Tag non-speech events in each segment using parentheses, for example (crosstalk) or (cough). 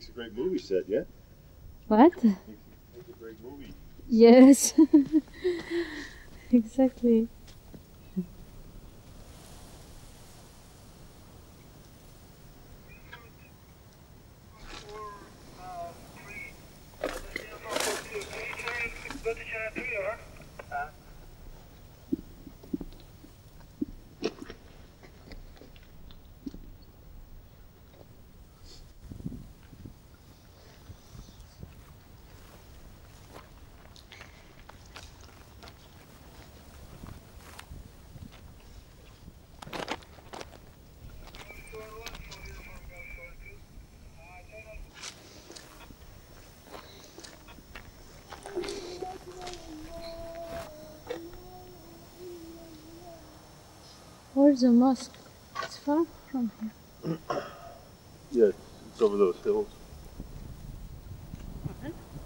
Makes a great movie set, yeah? What? Makes, makes a great movie. Yes. (laughs) exactly. Where's the mosque? It's far from here. Yeah, it's over those hills.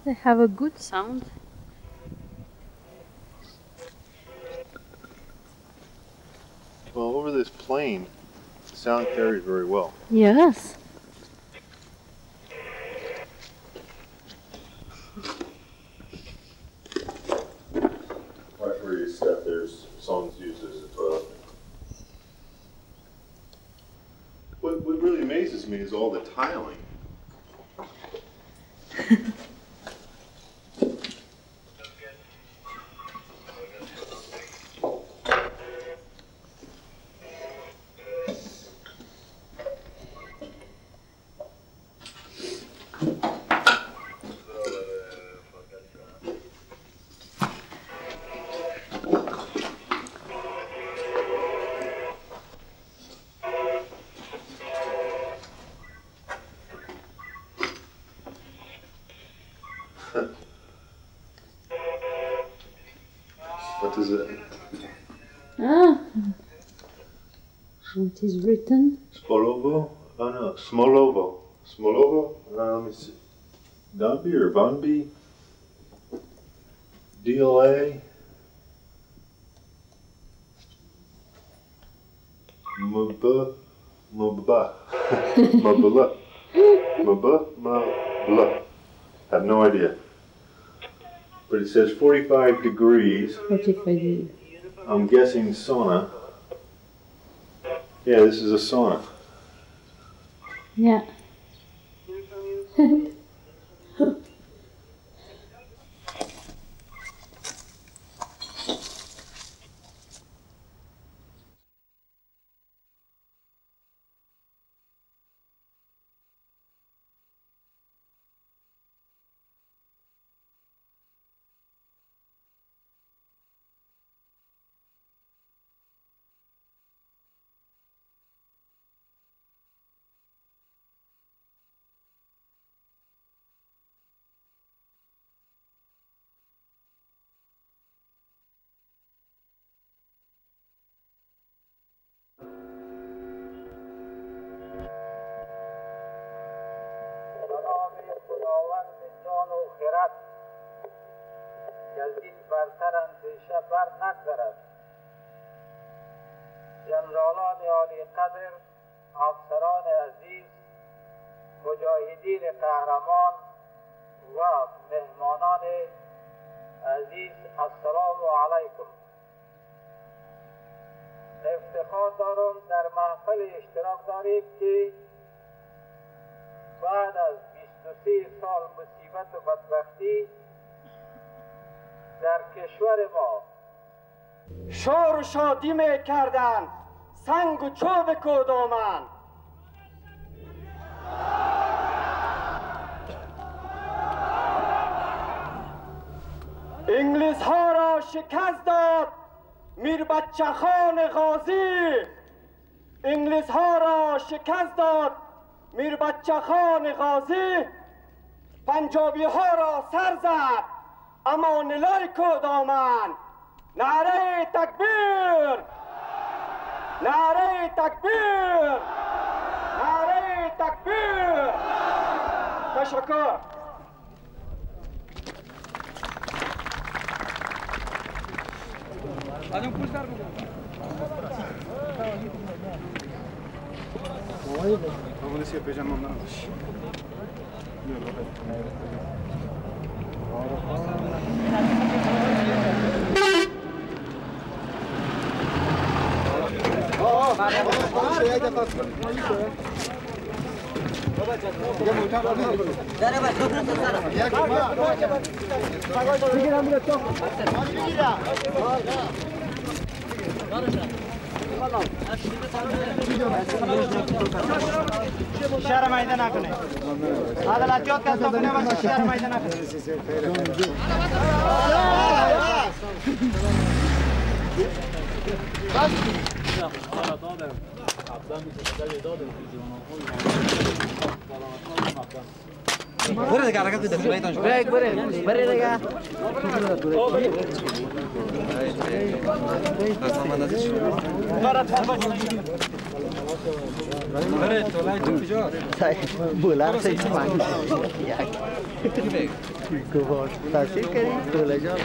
They have a good sound. Well, over this plain, the sound carries very well. Yes. What is written? Spolovo? Oh no, Smolovo. Smolovo? Uh, let me see. Donby or Bonby? DLA? Maba? Maba? (laughs) Mabala? Maba? Mabla? Have no idea. But it says 45 degrees. 45 degrees. I'm guessing sauna. Yeah, this is a sauna. Yeah. (laughs) و خرد. که از این برتر اندیشه بر نگذرد. جنرالان عالی قدر افسران عزیز مجاهدین قهرمان و مهمانان عزیز السلام علیکم. افتخار دارم در محفل اشتراک داریم که بعد از 23 سال مصیبت و بدبختی در کشور ما. شور و شادی می کردن سنگ و چوب کودامن انگلیس ها را شکست داد. میر بچه خان غازی. انگلیس ها را شکست داد. میر بچه خان غازی پنجابی ها را سر زد. اما نلای کودامن نعره تکبیر. نعره تکبیر. نعره تکبیر. تشکر. Havadesi yapacağım ondan alış. Baba, شهر میدان نکنه عدالتیات کس کنه باشه شهر میدان نکنه Bulan saya cuma. Kubo, tadi kari bola jauh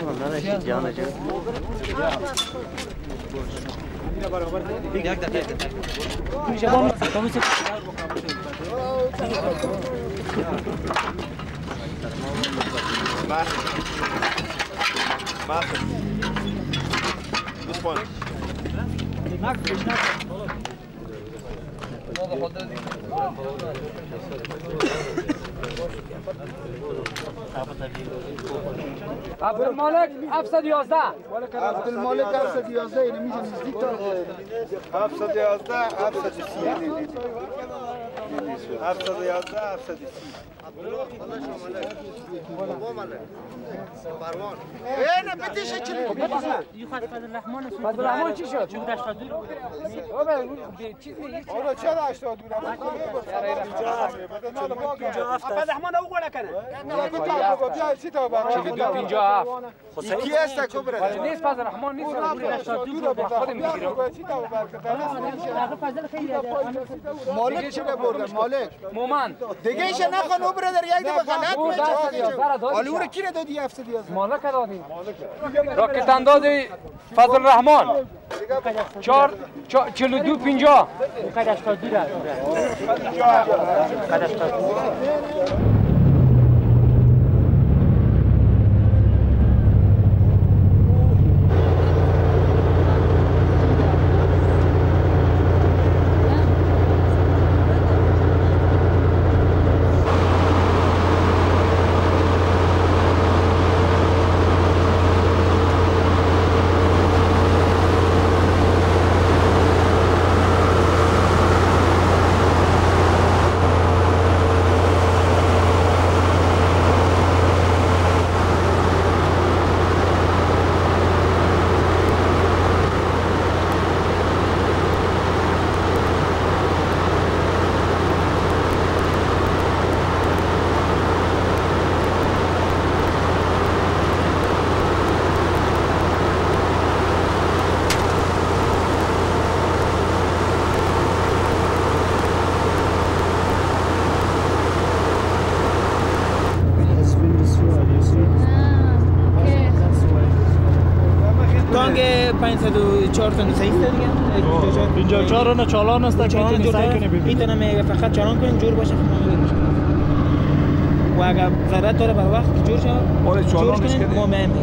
mana nasi jauh aja. This one. عبدالمالک 711 عبدالمالک 711 اینو میشه نزدیک تا 711 730 711 730 فضلرحمان چی شد؟ بابا چیز میگی آره چرا 82 فضلرحمان او گوله کنه بیا چی تا برای 42 57 کی است برادر نیست فضلرحمان نیست خود می‌گیرم چی مالک چی بردن مالک مومن. دیگه ایش نخوان او برادر یک دفعه غلط میشه حالا او رو کی دادی 711 مالک دادی راکت انداز فضل رحمان. 4 42 50 182 182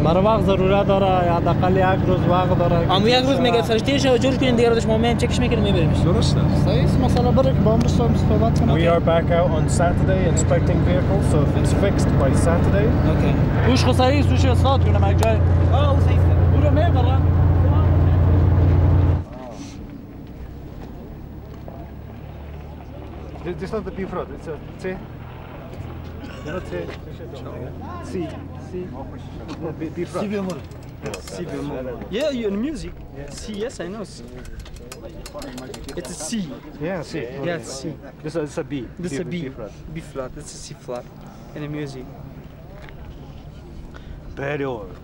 برای وقت ضرورت داره حداقل یک روز وقت داره اما یک روز میگه سرش تیر شد جور کنین دیگه روزش ما مهم چکش می‌کنیم میبریمش درسته صحیح مثلا برای که با هم رسوم صحبت کنم We are back out on Saturday inspecting vehicles, so if it's fixed by Saturday. اوکی روش خسایی سوش اصلاحات کنم یک جای. آه او صحیح است او رو می‌برم. This is not the bifrod, it's a C. You know C? C. C. No, bi- bifrod. C bemol Yeah, you in music. C, yes, I know. C. It's a C. Yeah, C. Yeah, it's C. This is it's a B. This is a B. flat. B flat. That's a C flat. In the music. Very old.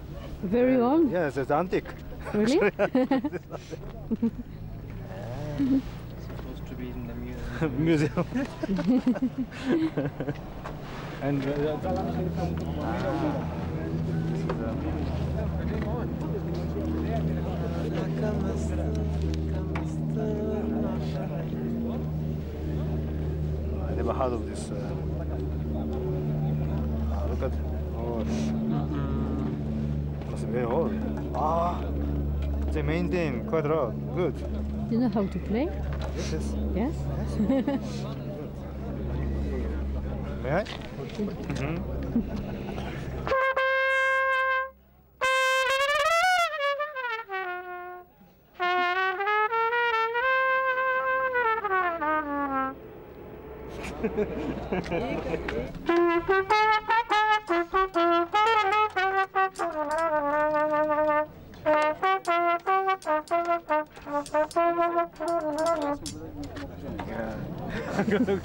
Very old. Yes, it's antique. Really? (laughs) Supposed to be in the music. Museum. (laughs) and uh, I never heard of this. Uh, Quatre. Oh. Must be old. Ah. The main theme, quadrat. Good. Do you know how to play? Yes. Yes. (laughs) May I? Good,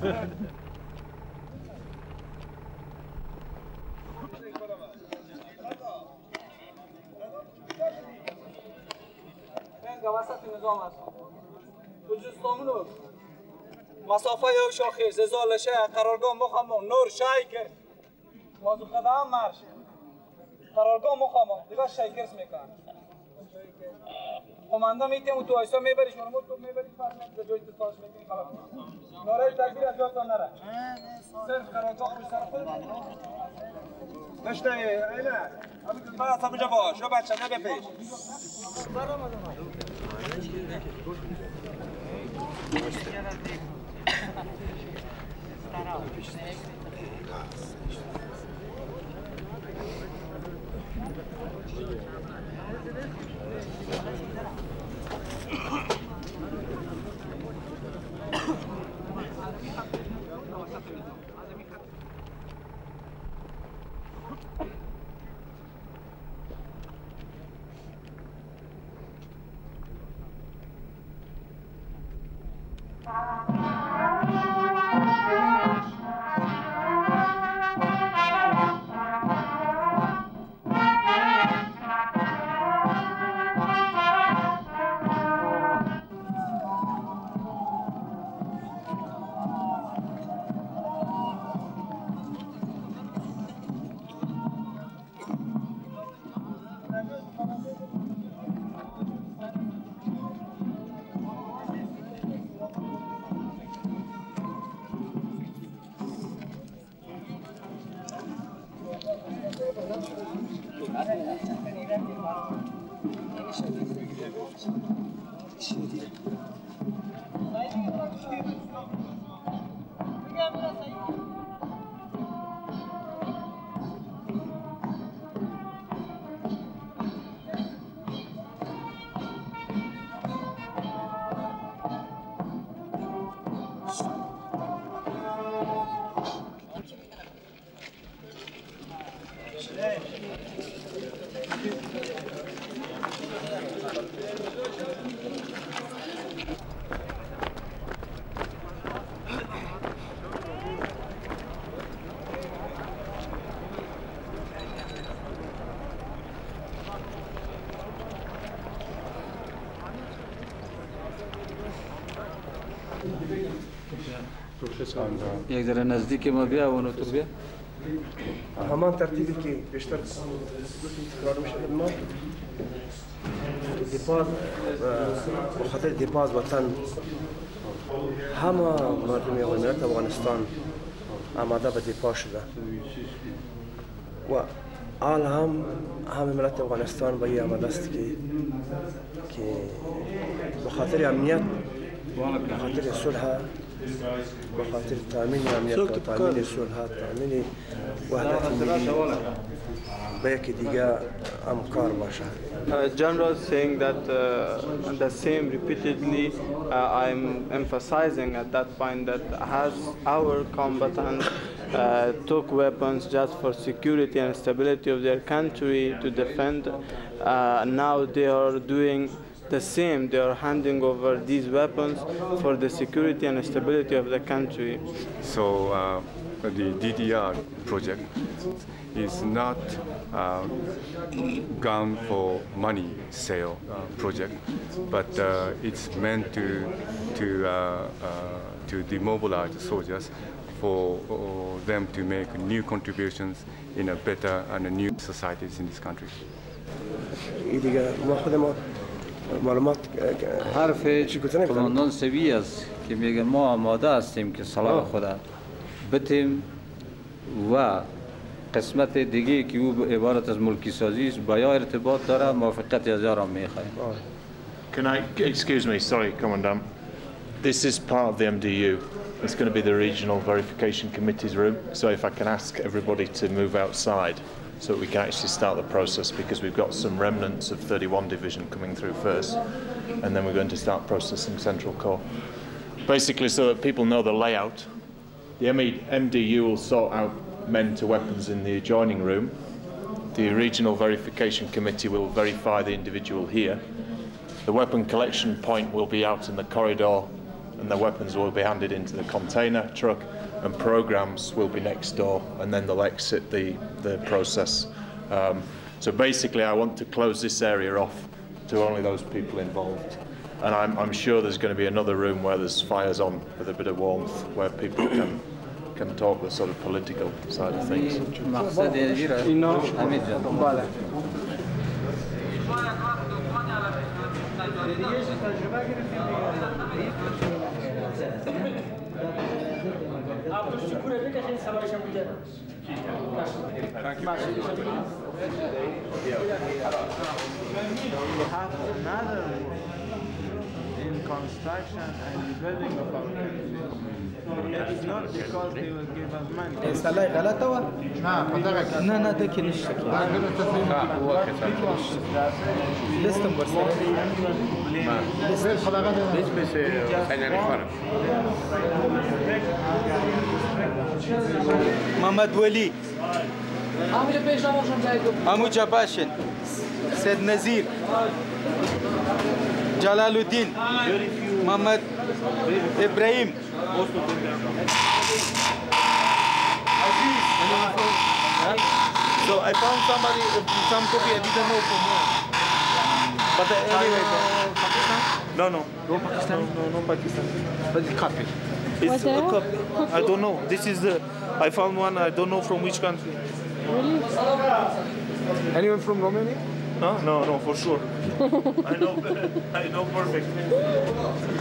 good. مسافه یک شاخه ززال شه قرارگاه مخمو نور شای کرد. بازو قدم مرش. قرارگاه مخمو دیگه شای کرس میکن. قمانده میتیم تو ایسا می‌بری شما تو می‌بری فرمت به جای تساش می‌کنی خلاص نوره تکبیر از جاتون نره. صرف قرارگاه سر خود نشته اینه من از همونجا باش. شو بچه نبه پیش Thank you. یک ذره نزدیک ما بیا و تو بیا. همان ترتیبی که بیشتر تکرار میشه ما دیپاز به خاطر دیپاز وطن. همه مردم ملت افغانستان آماده به دیپا شده. و آل هم همه ملت افغانستان به این آماده است که که به خاطر امنیت به خاطر صلح به خاطر تامین امنیت و تامین صلح تامین وحدت ملی به یکی دیگه همکار باشه Uh, General saying that uh, the same repeatedly, uh, I'm emphasizing at that point that as our combatants uh, took weapons just for security and stability of their country to defend, uh, now they are doing the same. They are handing over these weapons for the security and stability of the country. So uh, the DDR project is not uh, gun for money sale uh, project, but uh, it's meant to to uh, uh, to demobilize the soldiers for uh, them to make new contributions in a better and a new societies in this country. معلومات حرف کماندان سوی است که میگن ما آماده هستیم که سلاح خود بتیم و قسمت دیگه که او عبارت از ملکی سازی است با یا ارتباط داره موافقت از یارم می‌خواهیم Can I, excuse me, sorry, Commandant. This is part of the MDU. It's going to be the Regional Verification Committee's room. So if I can ask everybody to move outside so that we can actually start the process because we've got some remnants of 31 Division coming through first and then we're going to start processing Central Core. Basically so that people know the layout. The MDU will sort out men to weapons in the adjoining room. The Regional Verification Committee will verify the individual here. The weapon collection point will be out in the corridor and the weapons will be handed into the container truck and programs will be next door and then they'll exit the, the process. Um, so basically I want to close this area off to only those people involved. And I'm, I'm sure there's going to be another room where there's fires on with a bit of warmth where people can can talk the sort of political side of things. سبع شمتين ماشي We have another in construction and building of our It's not because they will give us money. سلاي غلط هو؟ نعم حضرتك. نا نا ده كل الشكل. ده كل التسليم. نعم هو كده. لستم بس. ليش بس؟ ليش بس؟ Mamad Wali. Amouja Bashin. Said Nazir. Jalaluddin. Mamad Ibrahim. So I found somebody, some copy I didn't know from where. But anyway, Pakistan? No, no. No Pakistan? No, no, no Pakistan. But it's copied. It's What's a that? copy. I don't know. This is the, I found one, I don't know from which country. Really? Anyone from Romania? No, no, no, for sure. (laughs) I know, I know perfect.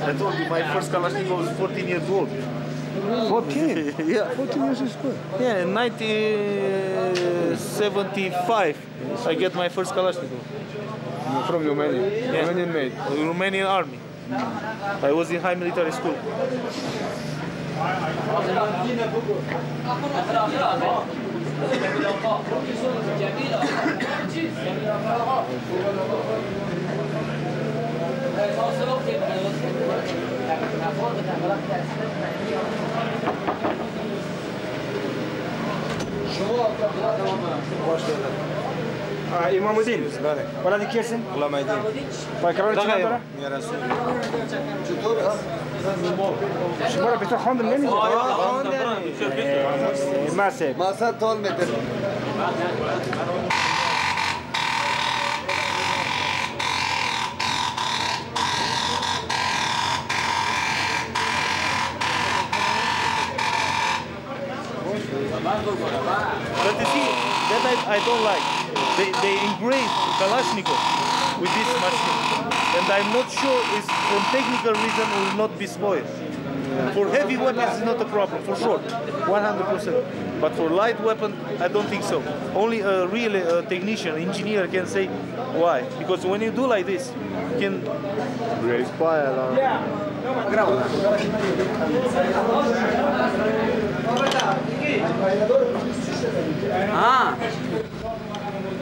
I told you my first Kalashnikov was 14 years old. 14? (laughs) yeah. 14 years is good. Yeah, in 1975, I get my first Kalashnikov. From Romania? Yeah. Romanian made? Romanian army. I was in high military school. امام الدین بله ولد کی هستین؟ غلام الدین پایکران چی داره؟ شما رو بهتر خواندم نمیدید ماسه ماسه طول متر But you see, that I, I don't like. They, they engrave Kalashnikov with this machine. And I'm not sure it's from technical reason it will not be spoiled. For heavy weapons, it's not a problem, for sure, 100%. But for light weapon, I don't think so. Only a real uh, technician, engineer can say why. Because when you do like this, you can spoil. Ah.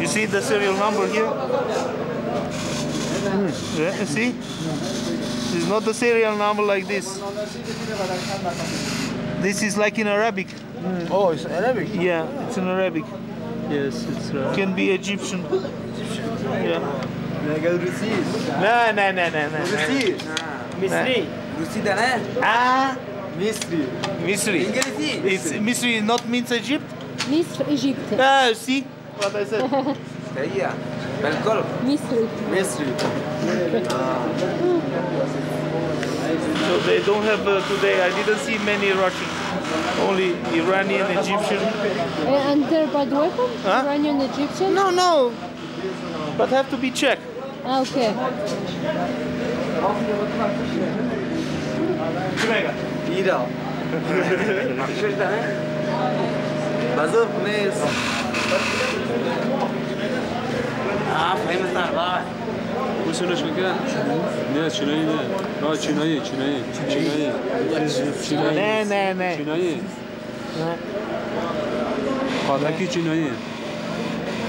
You see the serial number here? Yeah, you see? It's not the serial number like this. This is like in Arabic. Oh, it's Arabic? Yeah, it's in Arabic. Yes, it's uh, can be Egyptian. Yeah. قال روسي لا لا لا لا لا روسي مصري. روسي ده انا Ah, مصري Misri. إنجليزي. It's Misri not means Egypt? مصر ايجيبت Ah, see? what I said? هي بالكل مصري مصري So they don't have uh, today. I didn't see many Russian, only Iranian, Egyptian. Uh, and they're bad weapon? Huh? Iranian Egyptian? No, no. But have to be checked. Ah, okay. (laughs) ایرا بزرگ نیست آه فهمت بابا گوشونش میگن نه چینایی نه نه چینایی چینایی چینایی چینایی نه نه نه چینایی خاتکی چینایی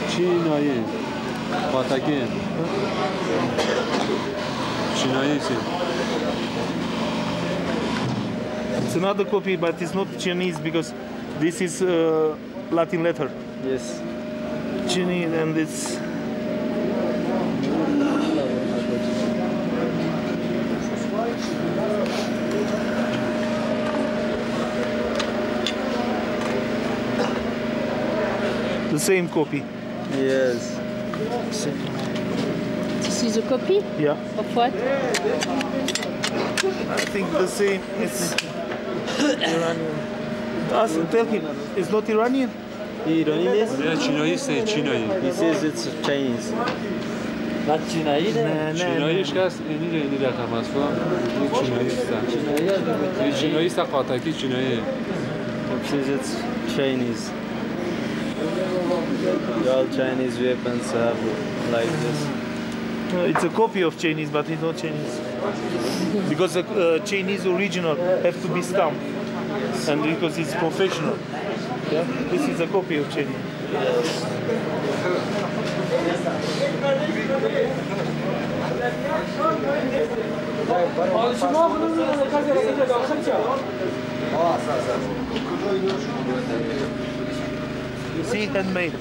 چینایی خاتکی چینایی سی It's another copy, but it's not Chinese because this is uh, Latin letter. Yes. Chinese and it's. The same copy. Yes. This is a copy Yeah. of what? I think the same. It's (coughs) Iranian. Ask, tell him, it's not Iranian? ایرانی نیست؟ نه چینایی است چینایی He says it's Chinese. بعد چینایی نه چیناییش که هست اینی اینی رقم است فهم این چینایی است این چینایی است قاتکی چینایی He says it's Chinese. All Chinese weapons have like this. No, it's a copy of Chinese, but it's not Chinese. Because the uh, Chinese original have to be stamped, and because it's professional. Yeah? This is a copy of Cheney. See, handmade.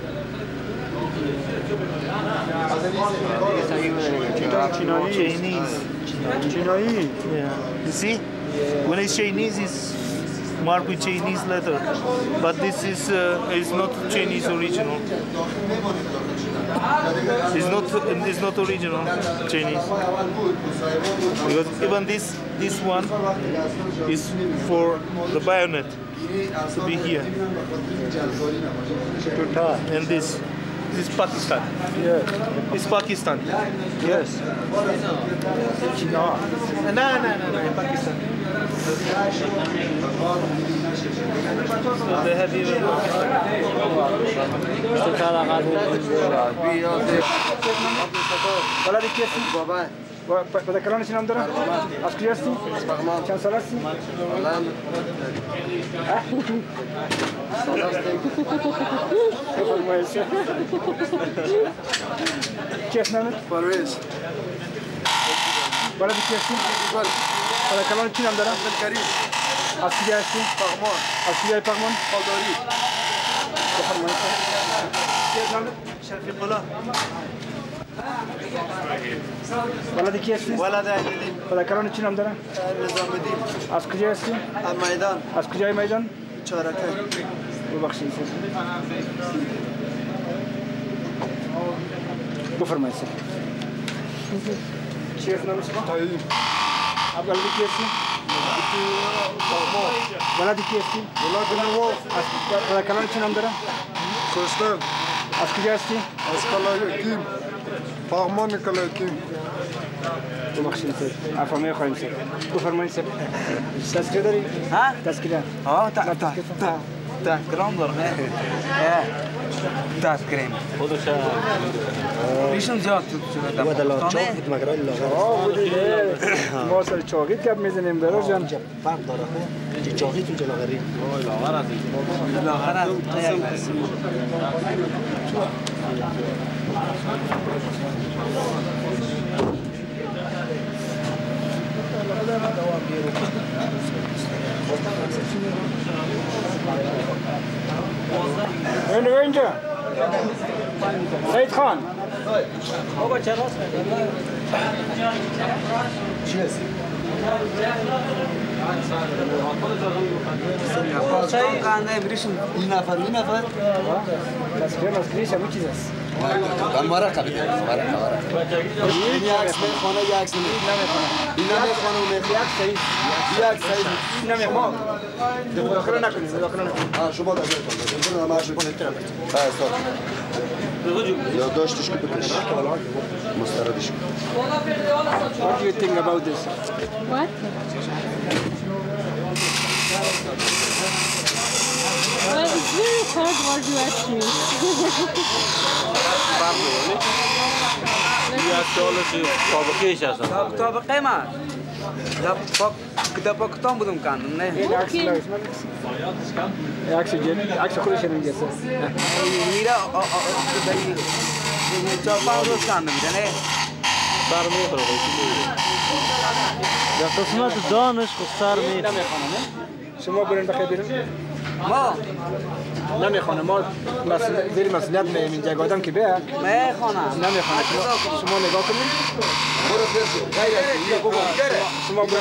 Chinese. Chinese. Yeah. You see? When it's Chinese, it's marked with Chinese letter. But this is uh, is not Chinese original. It's not it's not original Chinese. Because even this this one is for the bayonet to be here. And this this is Pakistan. Yes. It's Pakistan. Yes. No, no, no, no, no, Pakistan. They have even بلدی کی هستی؟ بابا با کلان چی نام داره؟ از کجا هستی؟ چند سال هستی؟ بفرمایید. کی اسم نامت؟ پرویز بلدی کی هستی؟ با کلان چی نام داره؟ عبدالکریم از کجا هستی؟ پغمان از کجای پغمان؟ خالداری بفرمایید. کی اسم نامت؟ شرفی قلا بلدی کی هستی؟ ولد علیدین با کلان چی نام داره؟ نظام الدین از کجا هستی؟ میدان از کجای میدان؟ چارکه abdal di kiesi wala di kiesi wala di nawo as kalan chinan dara sostan as kiesti as kala kim فاغمان كلا كيم ومخش نسيت عفوا ما يخوي نسيت كفر ما نسيت تسكيدري ها تسكيدري آه تاع تاع تاع داری؟ ها؟ تذکره. اه تا تا تا تذکرم دارم تذکرم بیشم زیاد تو شده آه بودی ما سر چاقیت کپ می‌زنیم برو جان فرق داره خب چاقی تو جلاغری لاغر از لاغر از Ranger, Ranger. Said Khan. Cheers. اینجا اینجا سید خان بابا چرا چی هستی؟ من ورقه بده ورقه ورقه این یه عکس می‌خونه یه عکس نمی‌خونه این نمی‌خونه و می‌خونه یه عکس صحیح این نمی‌خونه مذاکره نکنید مذاکره نکنید شما داشته کنید من ماشین کنید ها استاد یا داشتش که بکش مستردش What do you think about this? What? Well, it's very hard what you ask me. You archaeology provocation. Tabii mı? Kitap okutan budum kandım ne? Akşı gel, akşı kuruşanın gelse. Mira, o, o, o, çopan rus kandım bir ne? Sarmı oturuyor. Ya kısmet danış, kusar mı? شما برین بخیر برین ما؟ نمی‌خونه ما مسئول زیر مسئولیت میم اینجا آدم که بیه می‌خونه نمی‌خونه شما شما نگاه کنید شما برین.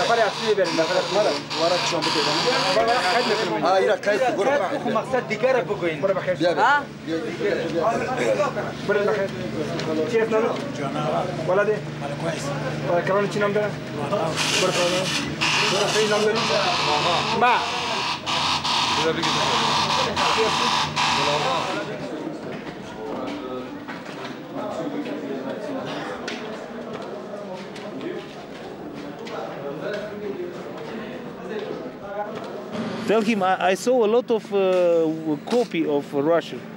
نفر اصلی برین نفر اصلی. ورق شما بده ها اینا کایت برو مقصد دیگر بگوین برو بخیر. بیا. ها؟ برین بخیر. چی اسم؟ نام ولده كويس كمان چی نام داره؟ برو সেই Tell him I, I saw a lot of uh, copy of Russian.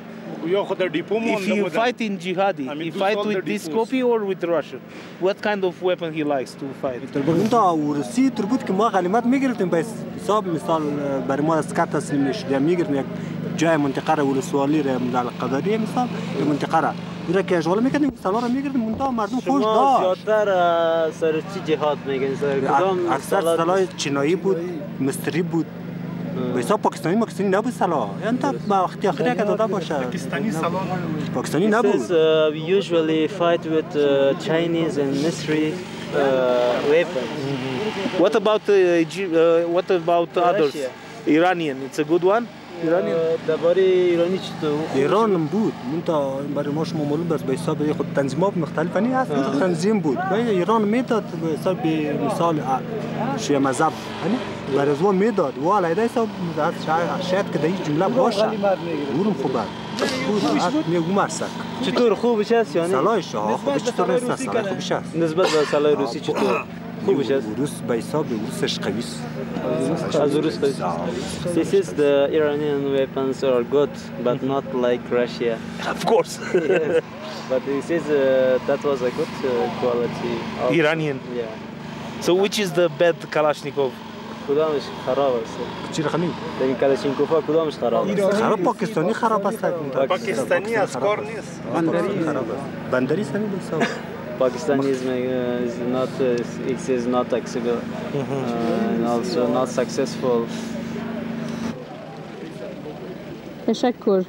If you fight in jihadi, he fight with this copy or with Russian? What kind of weapon he likes to fight? انت وروسی تربط که ما غنیمت می‌گرفتیم بس حساب مثال برای ما اسکات تسلیم نشده می‌گرفتیم یک جای منطقه را ولسوالی را مدل قدری مثال منطقه را ایرا که اشغال می‌کردیم سالا را می‌گرفتیم منطقه مردم خوش داشت زیادتر سر چی جهاد میگن سر کدام اکثر سلای چینایی بود مصری بود به حساب پاکستانی پاکستانی نبود سلا یعنی تا با وقتی آخری که داده باشه پاکستانی سلا پاکستانی He نبود says uh, we usually fight with uh, Chinese and Misri uh, weapons. What about uh, Egy- uh, what about others? Russia. Iranian, it's a good one. Uh, درباره ایرانی چطور؟ ایران بود. من تا برای ما شما معلوم است به حساب خود تنظیمات مختلفانی هست تنظیم بود. و ایران می‌داد به حساب مثال شیعه مذهب. یعنی برای ما می‌داد. و علیه حساب شاید که در این جمله باشه. اونم خوبه میگم است. چطور خوبش هست یعنی؟ سلایش ها خوبش چطور نیست؟ سلای خوبش هست نسبت به سلای روسی چطور؟ خوبش هست؟ روس به حساب روسش قوی است از روس قوی He says the Iranian weapons are good but not like Russia. (laughs) Of course. yes. But he says uh, that was a good uh, quality. Of, Iranian. Yeah. So which is the bad Kalashnikov? کدامش خراب است؟ چی رقمی؟ این کلاشینکوفا کدامش خراب است؟ خراب پاکستانی خراب است پاکستانی از کار نیست. بندری خراب است بندری سنی به Pakistanis uh, is not uh, it is not accessible mm-hmm. uh, and also not successful. Teşekkür.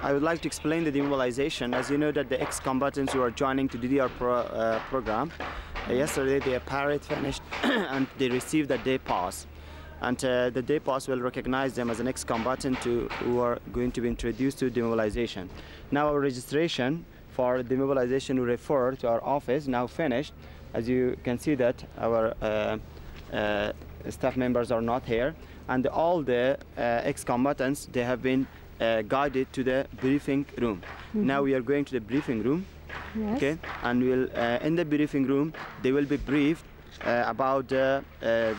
I would like to explain the demobilization. As you know that the ex-combatants who are joining to DDR pro, uh, program, uh, yesterday their parade finished (coughs) and they received a day pass. And uh, the day pass will recognize them as an ex-combatant who are going to be introduced to demobilization. Now our registration for demobilization refer to our office, now finished. As you can see that our uh, uh, staff members are not here and all the uh, ex-combatants, they have been uh, guided to the briefing room. Mhm. Now we are going to the briefing room. Yes. Okay, and we'll uh, in the briefing room they will be briefed uh, about uh,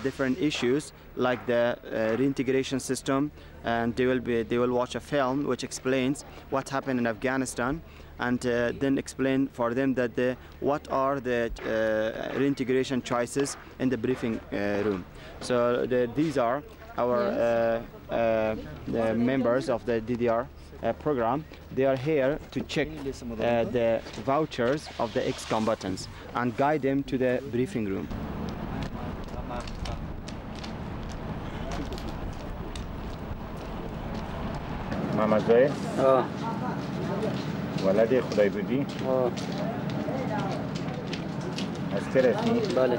different issues like the uh, reintegration system, and they will be they will watch a film which explains what happened in Afghanistan, and uh, then explain for them that the what are the uh, reintegration choices in the briefing uh, room. So the, these are our uh, the members of the DDR uh, program, they are here to check uh, the vouchers of the ex-combatants and guide them to the briefing room. محمد زاهد ولد خدای بودی از که رفتی؟ بله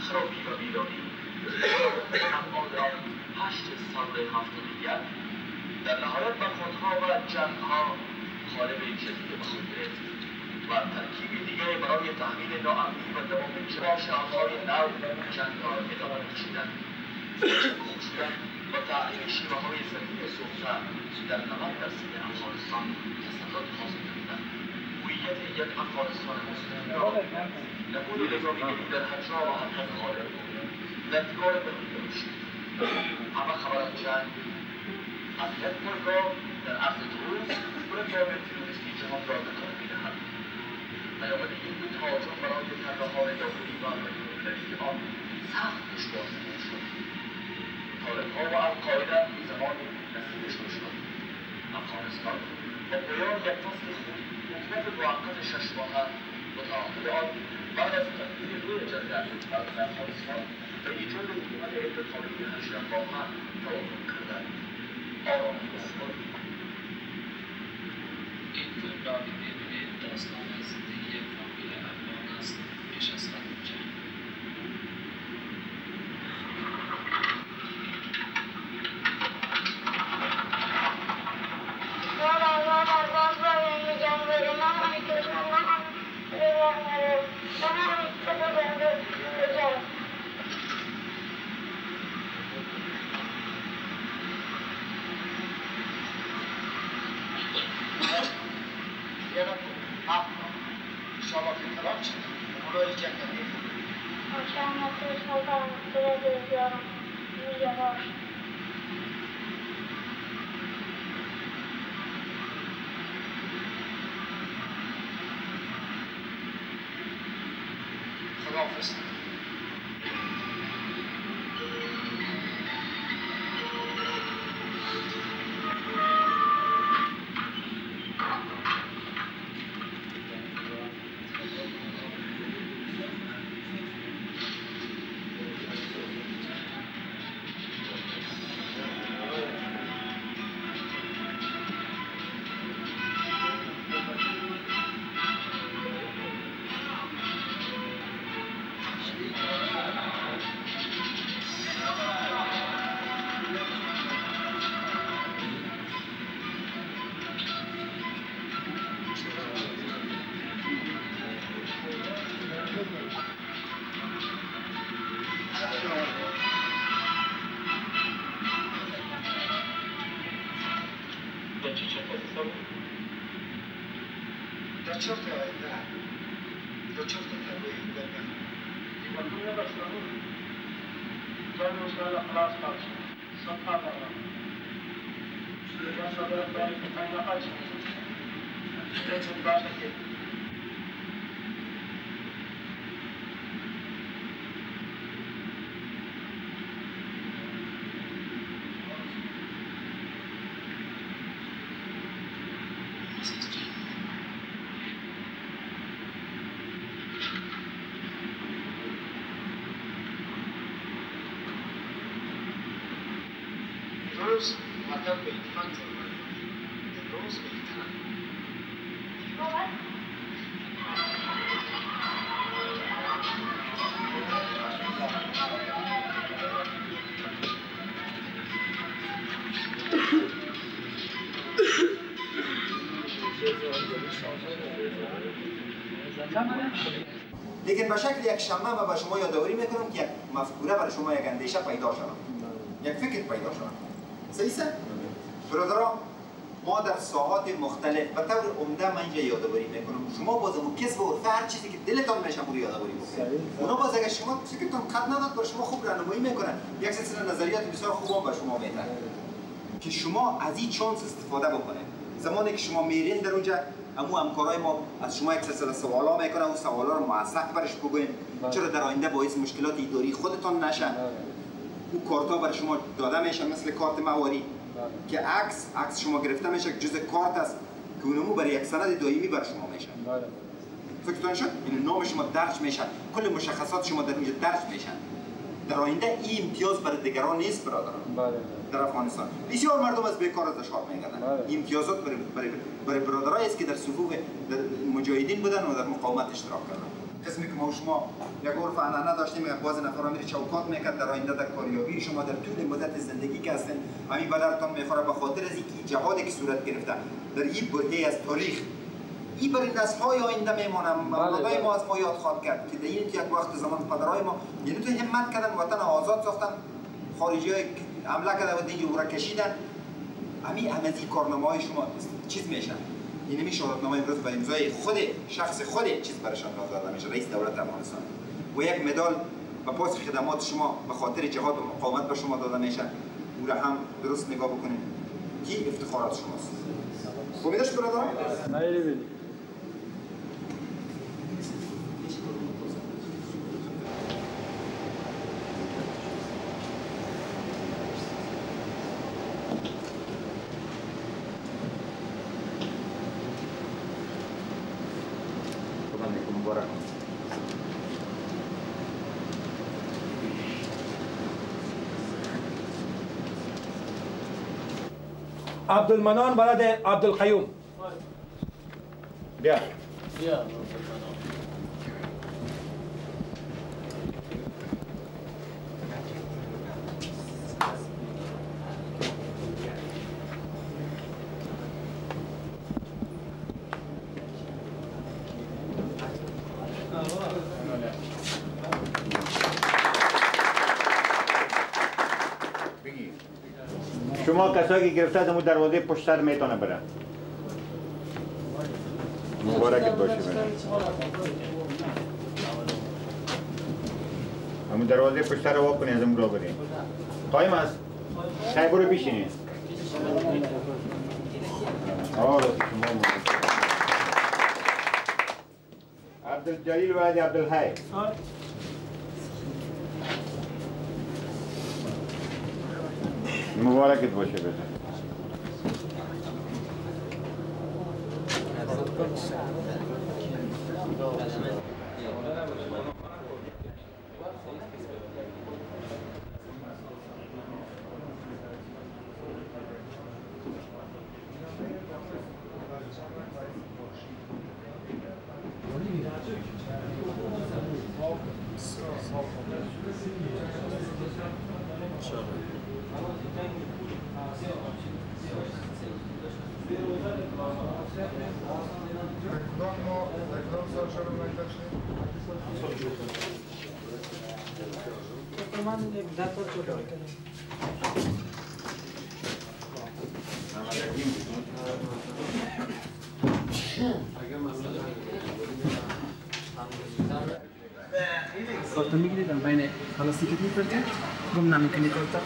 خرابی و ویرانی آن را هشت سال هفتاد یک در نهایت برخوردها و جنگها غالب جدید به خود و ترکیبی دیگه برای تحمیل ناامنی و دوام اجرا شهرهای نو جنگ را ادامه بخشیدند خوب شدن و تعیین شیوه های زمین سلطه در 90 درصد افغانستان تسلط حاصل هویت یک افغانستان را نمود نظامیگری در حجا و غالب بود در دیوار بهایی نوشید همه خبر از جنگ از یک پایگاه در عرض روز برای تروریستی جهان را به کار می‌دهد. پیامد این بود تهاجم برای طرحهای داخلی و بینالمللی آن سخت دشوار شد. طالبها و القاعده زمانی نصیبشون شد افغانستان با پایان یک فصل حکومت موقت شش ماهه متعاقب آن بعد از تدبیر روی جنگ در افغانستان به ایجاد حکومت انتقالی هشت ماهه توافق کردند آرام بسیار این فیلم را که میبینید داستان زندگی یک فامیل افغان است پیش امروز مطلب به اتفاق زمان امروز به اتفاق لیکن به شکل یک شمه و به شما یادآوری می‌کنم که یک مفکوره برای شما یک اندیشه پیدا شود. یک فکر پیدا شود. صحیح برادران ما در ساعات مختلف به طور عمده من اینجا یادآوری می‌کنم. شما باز اون کسب و هر چیزی که دلتان میشه مورد یادآوری بکنید. اونا باز اگر شما فکرتون قد نداد بر شما خوب راهنمایی می‌کنن. یک سلسله نظریات بسیار خوب هم به شما میدن که شما از این چانس استفاده بکنید. زمانی که شما میرین در اونجا امو همکارای ما از شما یک سلسله سوالا می‌کنن. اون سوالا رو موثق برش بگوین چرا در آینده باعث مشکلات اداری خودتان نشه او کارت ها برای شما داده میشه مثل کارت مواری که عکس عکس شما گرفته میشه جز کارت است که اونمو برای یک سند دائمی برای شما میشه. فکرتون شد؟ این نام شما درج میشن. کل مشخصات شما در اینجا درج میشن. در آینده این امتیاز برای دیگران نیست برادران. در افغانستان. بسیار مردم از بیکار از دشوار میگردن. این امتیازات برای برای برادرایی است که در صفوف مجاهدین بودن و در مقاومت اشتراک کردن. قسمی که ما شما یک عرف عنعنه داشتیم یک باز نفر میره چوکات می‌کرد در آینده در کاریابی. شما در طول مدت زندگی که هستین همین بدرتان می‌خوره به خاطر از اینکه جهادی که صورت گرفته در این برهه از تاریخ. این برای نسل های آینده میمانم مولدای ما از ما یاد خواهد کرد که در این یک وقت زمان پدرای ما یعنی تو همت کردن وطن آزاد ساختن خارجی های حمله کرده و دیگه او کشیدن. همین همه کارنامه های شما چیز میشن؟ این می شهادتنامه امروز به امضای خود شخص خود چیز برشان داده میشه رئیس دولت افغانستان. و یک مدال و پاس خدمات شما به خاطر جهاد و مقاومت به شما داده میشه. او را هم درست نگاه بکنید. کی افتخارات شماست؟ امیدش برادران؟ عبد المنان ولد عبد القيوم بيا طيب. بيا که گرفته دمو دروازه پشت سر می‌تونه بره. مبارکت باشه. بره همون دروازه پشت سر وا کنی از اون را بریم. قایم است سعی برو بیشینی Mübarek et başı beni. Thank you. مدت را جدا به کارتا می‌گیرید بین پلاستیکت میپردید گم نمی‌کنید کارتا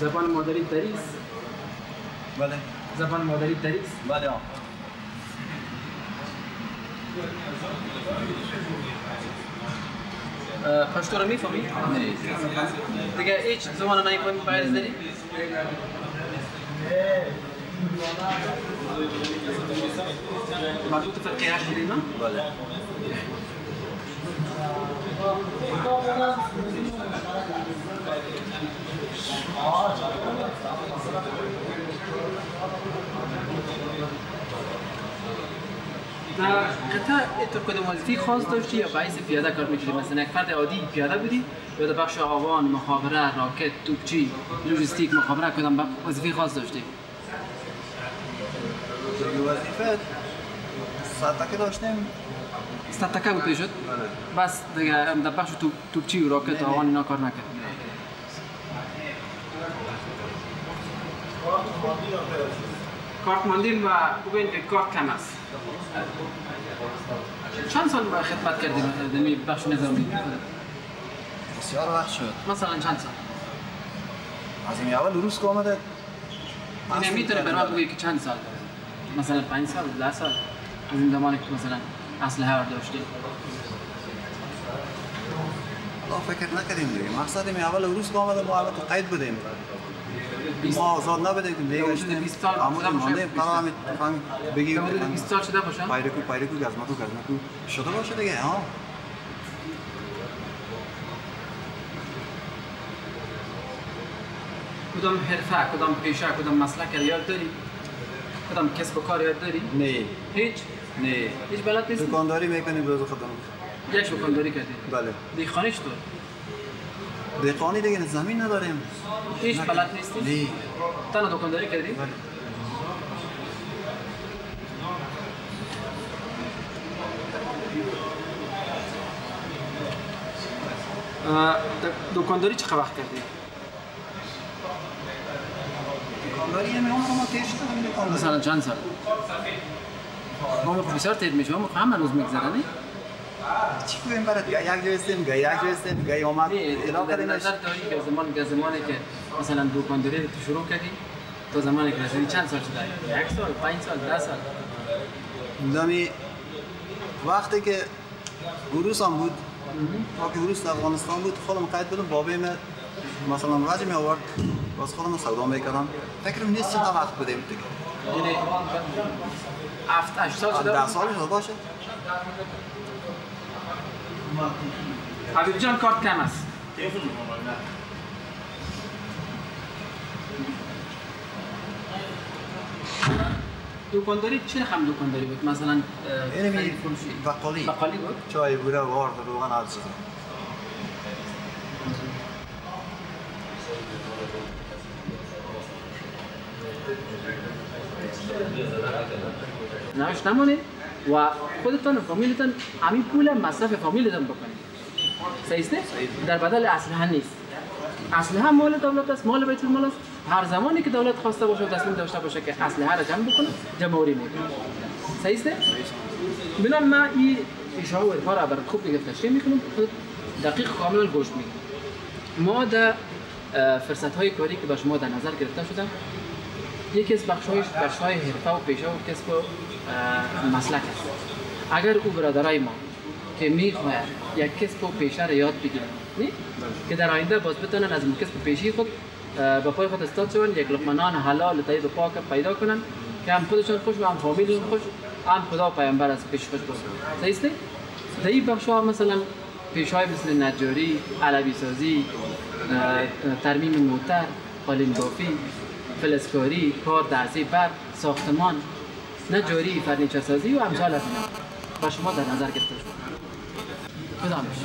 زبان مادری دریست بله زبان مادری دریست بله آه پشتو رو میفهمی؟ دیگه هیچ زبان نمیفهمی باید از داری؟ مربوط فرقی هشت دیدی نه؟ بله در قطع کدوم وظیفه خاص داشتی یا باعث پیاده کار می‌کردی مثلا یک فرد عادی پیاده بودی یا در بخش آوان مخابره راکت توپچی لوجستیک مخابره کدام وظیفه خاص داشتی؟ وظیفه ساعت داشتیم. استاتکه بود پیشت؟ بس دیگه در بخش توپ- توپچی و راکت و آوان اینا کار نکرد. و بگوین که کارت کم است. چند سال خدمت کردیم؟ در بخش نظامی. بسیار وقت شد. مثلا چند سال؟ از این اول روز که آمده. اینه می‌تونه بر من بگی که چند سال؟ مثلا پنج سال ده سال؟ از این زمانی که مثلا اسلحه رو داشتی. الله فکر نکردیم دیگه. مقصد این اول روز که آمده ما البته قید ما آزاد نبودیم که دیگه حدود 20 سال فقط همین تفنگ بگی در حدود 20 سال شده باشه؟ پیرکو پیرکو گزمکو گزمکو شده باشه دیگه ها کدام حرفه کدام پیشه کدام مسلک یاد داری؟ کدام کسب و کار یاد داری؟ نه. هیچ؟ نه. هیچ بلد نیستی؟ دکانداری می‌کنیم روز خودم یک دکانداری کردی. بله. دیخانش تو؟ دیقانی دیگه زمین نداریم. هیچ بلد نیستی نه. تنها دکانداری کردی د- دکانداری چه وقت کردی؟ دکانداری همین عمر ما تیر شده مثلا چند سال؟ عمر خب بسیار تیر میشه عمر خب همه روز میگذره نه؟ چی برات؟ گاهی یک جای استیم گاهی یک جای گاهی اومد اطلاع در کردیمش نظر داری که زمان که زمانی که مثلا دکانداری رو تو شروع کردی تا زمانی که رسیدی چند سال شده؟ یک سال، پنج سال، ده سال؟ دمی وقتی که گروس هم بود که گروس در افغانستان بود خودم قید بودم بابی من مثلا وجه می آورد باز خودم سودا می‌کردم. فکرم نیست چند وقت بودیم. دیگه یعنی هفت هشت سال شده؟ ده سال شده باشه. حبیب جان کارت کم است دکانداری چه رقم دکانداری بود مثلا اینمی بقالی بقالی بود چای بوره وارد روغن هر چیزی نهاش نمونه و خودتان و فامیلتان همین پول مصرف فامیلتان بکنید. است؟ در بدل اسلحه نیست. اسلحه مال دولت است مال بیت المال است. هر زمانی که دولت خواسته باشه و تصمیم داشته باشه که اسلحه را جمع بکنه آوری می‌کنه. است؟ بنام ما این ایشه و اینها را برای خوب دیگه تشریح می‌کنم دقیق کاملا گوش میگم ما در فرصت های کاری که با شما در نظر گرفته شده یکی از بخش های حرفه و پیشه و کسب مسلک است اگر او برادرای ما که می‌خواهد یک کسب و پیشه را یاد بگیرن نه؟ که در آینده باز بتونن از کسب و پیشی خود به پای خود استاد شون یک لقمه نان حلال طیب و پاک پیدا کنن که هم خودشون خوش و هم فامیلشون خوش هم خدا و پیامبر از پیش خوش باشه صحیح است؟ در این بخش ها مثلا پیش های مثل نجاری، علوی سازی، ترمیم موتر، قالین بافی، فلزکاری، کار درزی برق، ساختمان، نجاری، فرنیچر سازی و امثال با شما در نظر گرفته شد. کدامش؟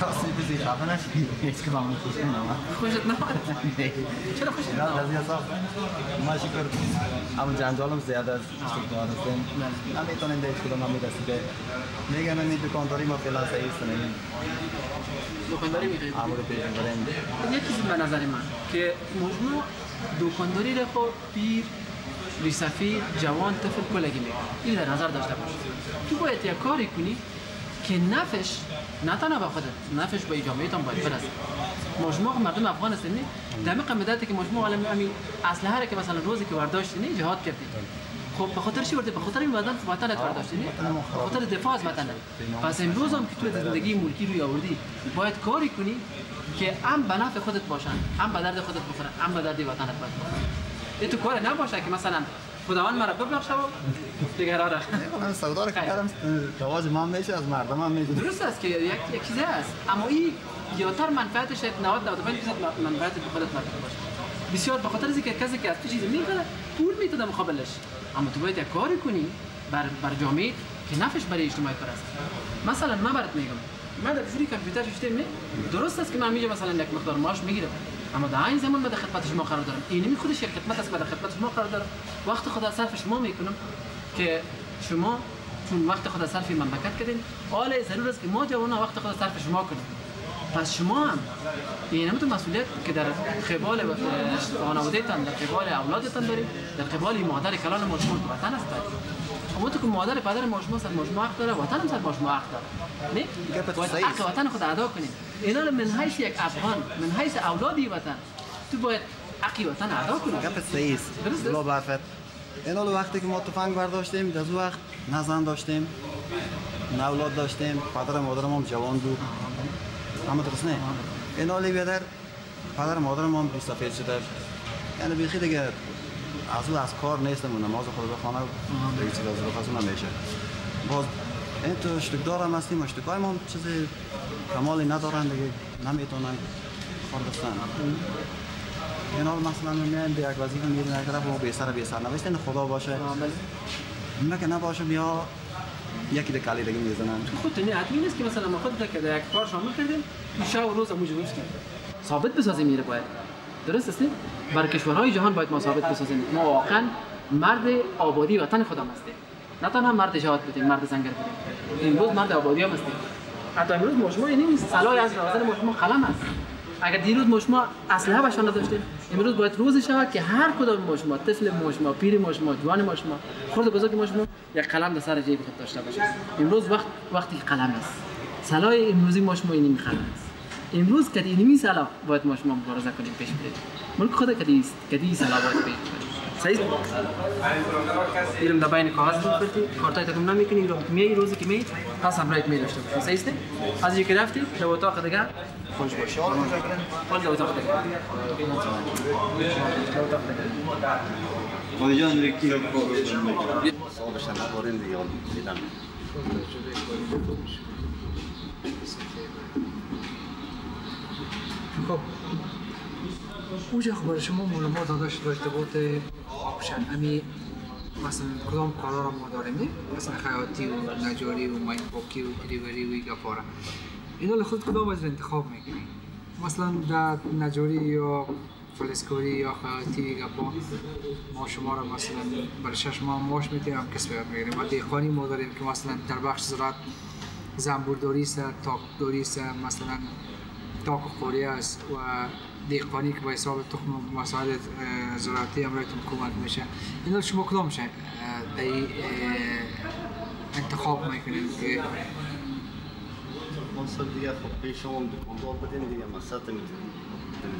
راستی بزی خفه نشی. هیچ که همون خوش نمید خوشت نمید؟ چرا خوشت نه رضی صاحب ما شکر همون جنجالم زیاد از شکر هستیم نمی‌تونیم به هیچ کدوم هم می‌رسیده میگم این دکانداری ما فعلا صحیح است نمیم دکانداری می‌خواید؟ عمود پیش بریم یک چیزی به نظر من که مجموع دکانداری پیر ریسفی جوان طفل کلگی می‌کنه این در نظر داشته باش. تو باید یک کاری کنی که نفش نه تنها به خودت نفش به جامعه تان باید برسه مجموع مردم افغان هستیم نه دمی مدتی که مجموع عالم امی اسلحه را که مثلا روزی که برداشتی نه جهاد کردی. خب به خاطر چی ورده به خاطر این وطن وطنت برداشتی نه به خاطر دفاع از وطن پس امروز هم که تو زندگی ملکی روی آوردی باید کاری کنی که هم به نفع خودت باشن هم به درد خودت بخورن هم به درد وطنت بخورن. این تو کار نباشه که مثلا خداوند مرا ببخشه و دیگه را من سودا رو کردم. رواج ما میشه از مردم هم میشه. درست است که یک یک چیزی است اما این زیادتر منفعتش 90 95 درصد منفعت به خودت مربوط باشه بسیار به خاطر اینکه کسی که از تو چیزی می‌خره پول میده مقابلش. اما تو باید یک کاری کنی بر بر جامعه که نفعش برای اجتماع پرست مثلا من برات میگم. من در فری کامپیوتر سیستم می درست است که من میگم مثلا یک مقدار معاش می‌گیرم. اما در این زمان من در خدمت شما قرار دارم. اینمی خودش یک خدمت است که در خدمت شما قرار دارم. وقت خدا صرف شما می‌کنم که شما چون وقت خدا صرف مملکت کردین. حال ضرور است که ما جوانا وقت خدا صرف شما کنیم. پس شما هم این هم مسئولیت که در قبال خانوادهتان در قبال اولادتان دارید در قبال مادر کلان ما شما وطن است. اما تو که مادر پدر ما شما سر ما حق داره وطن هم سر ما شما حق داره نه باید حق وطن خود ادا کنیم. اینا رو من حیث یک افغان من حیث اولادی وطن. تو باید حقی وطن ادا کنی گپ صحیح است بلا برفت. این حال وقتی که ما تفنگ برداشتیم در وقت نه زن داشتیم نه اولاد داشتیم. پدر و مادرم هم جوان بود. اما درست نه. این حالی بیادر پدر و مادرم هم سفید شده. یعنی بیخی دیگه از او از کار نیستم و نماز خود بخوانه دیگه چیز از رو نمیشه باز این تو اشتکدار هم هستیم ما هم چیزی کمالی ندارن دیگه نمی‌تونن کار دستن این حال مثلا میایم به یک وظیفه میریم یک طرف ما بیسر بیسر نوشتن خدا باشه. نه که نباشه بیا یکی ده کلی دیگه می‌زنن. خود نه حتمی نیست که مثلا ما خود که یک کار شامل کردیم شب و روز نیستیم ثابت بسازیم میره باید. درست است بر کشورهای جهان باید ما ثابت بسازیم. ما واقعا مرد آبادی وطن خودم هستیم. نه تنها مرد جهاد بودیم مرد زنگر بودیم. امروز مرد آبادی هم هستیم. حتی امروز مجموعه یعنی سلاح از نوازن مجموعه قلم است اگر دیروز مجموعه اسلحه بشان نداشتیم امروز باید روزی شود که هر کدام مجموعه طفل مجموعه پیر مجموعه جوان مجموعه خرد بزرگ مجموعه یک قلم در سر جیب خود داشته باشه امروز وقت وقتی قلم است. سلاح امروزی مجموعه اینی قلم است امروز کدی اینی سلاح باید ما شما مبارزه کنیم پیش بریم. ملک خود کدی است کدی سلاح باید پیش بریم. صحیح ایرم در بین کاغذ می‌پرتی کارتای تکم نمی‌کنی رو می روزی که می پس هم رایت می داشته باشی. صحیح است از اینکه رفتی در اتاق دیگه خوش باشی حال در اتاق دیگه. خانه جان یکی صاحبش دیگه دیدم. خب اوجه خبر شما معلومات داشت در ارتباط آپشن امی مثلا کدام کارا را ما داریم؟ مثلا خیاطی و نجاری و ماین پاکی و دلیوری و گفاره اینا خود کدام از انتخاب می‌کنی؟ مثلا در نجاری یا فلسکاری یا خیاطی گپا ما شما را مثلا برای شش ماه ماش میتیم هم کسب یاد و دیخانی ما داریم که مثلا در بخش زراعت زنبورداری است تاکداری است مثلا تاک خوری است و دیقانی که با حساب تخم و مسائل زراعتی هم رایتون کمک میشه. اینا شما کدام میشه ای انتخاب می‌کنید که مثلا دیگه خب پیش شما دکاندار بدین دیگه مثلا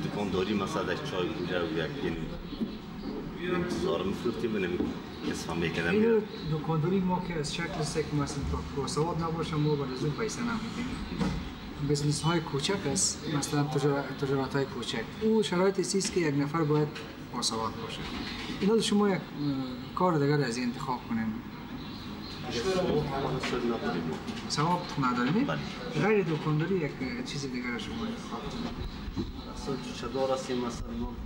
دکانداری مثلا در چای اونجا و یک یعنی انتظار میفروختیم و نمی کس هم می‌کنم اینو دکانداری ما که از شکل که مثلا تا نباشه ما برای زود پیسه نمیدیم. بزنس های کوچک است. مثلا تجارت های کوچک. او شرایط است که یک نفر باید باسواد باشه. اینا شما یک کار دیگر از این انتخاب کنیم سواب نداریم. غیر دکانداری یک چیز دیگر شما انتخاب چطور است مثلا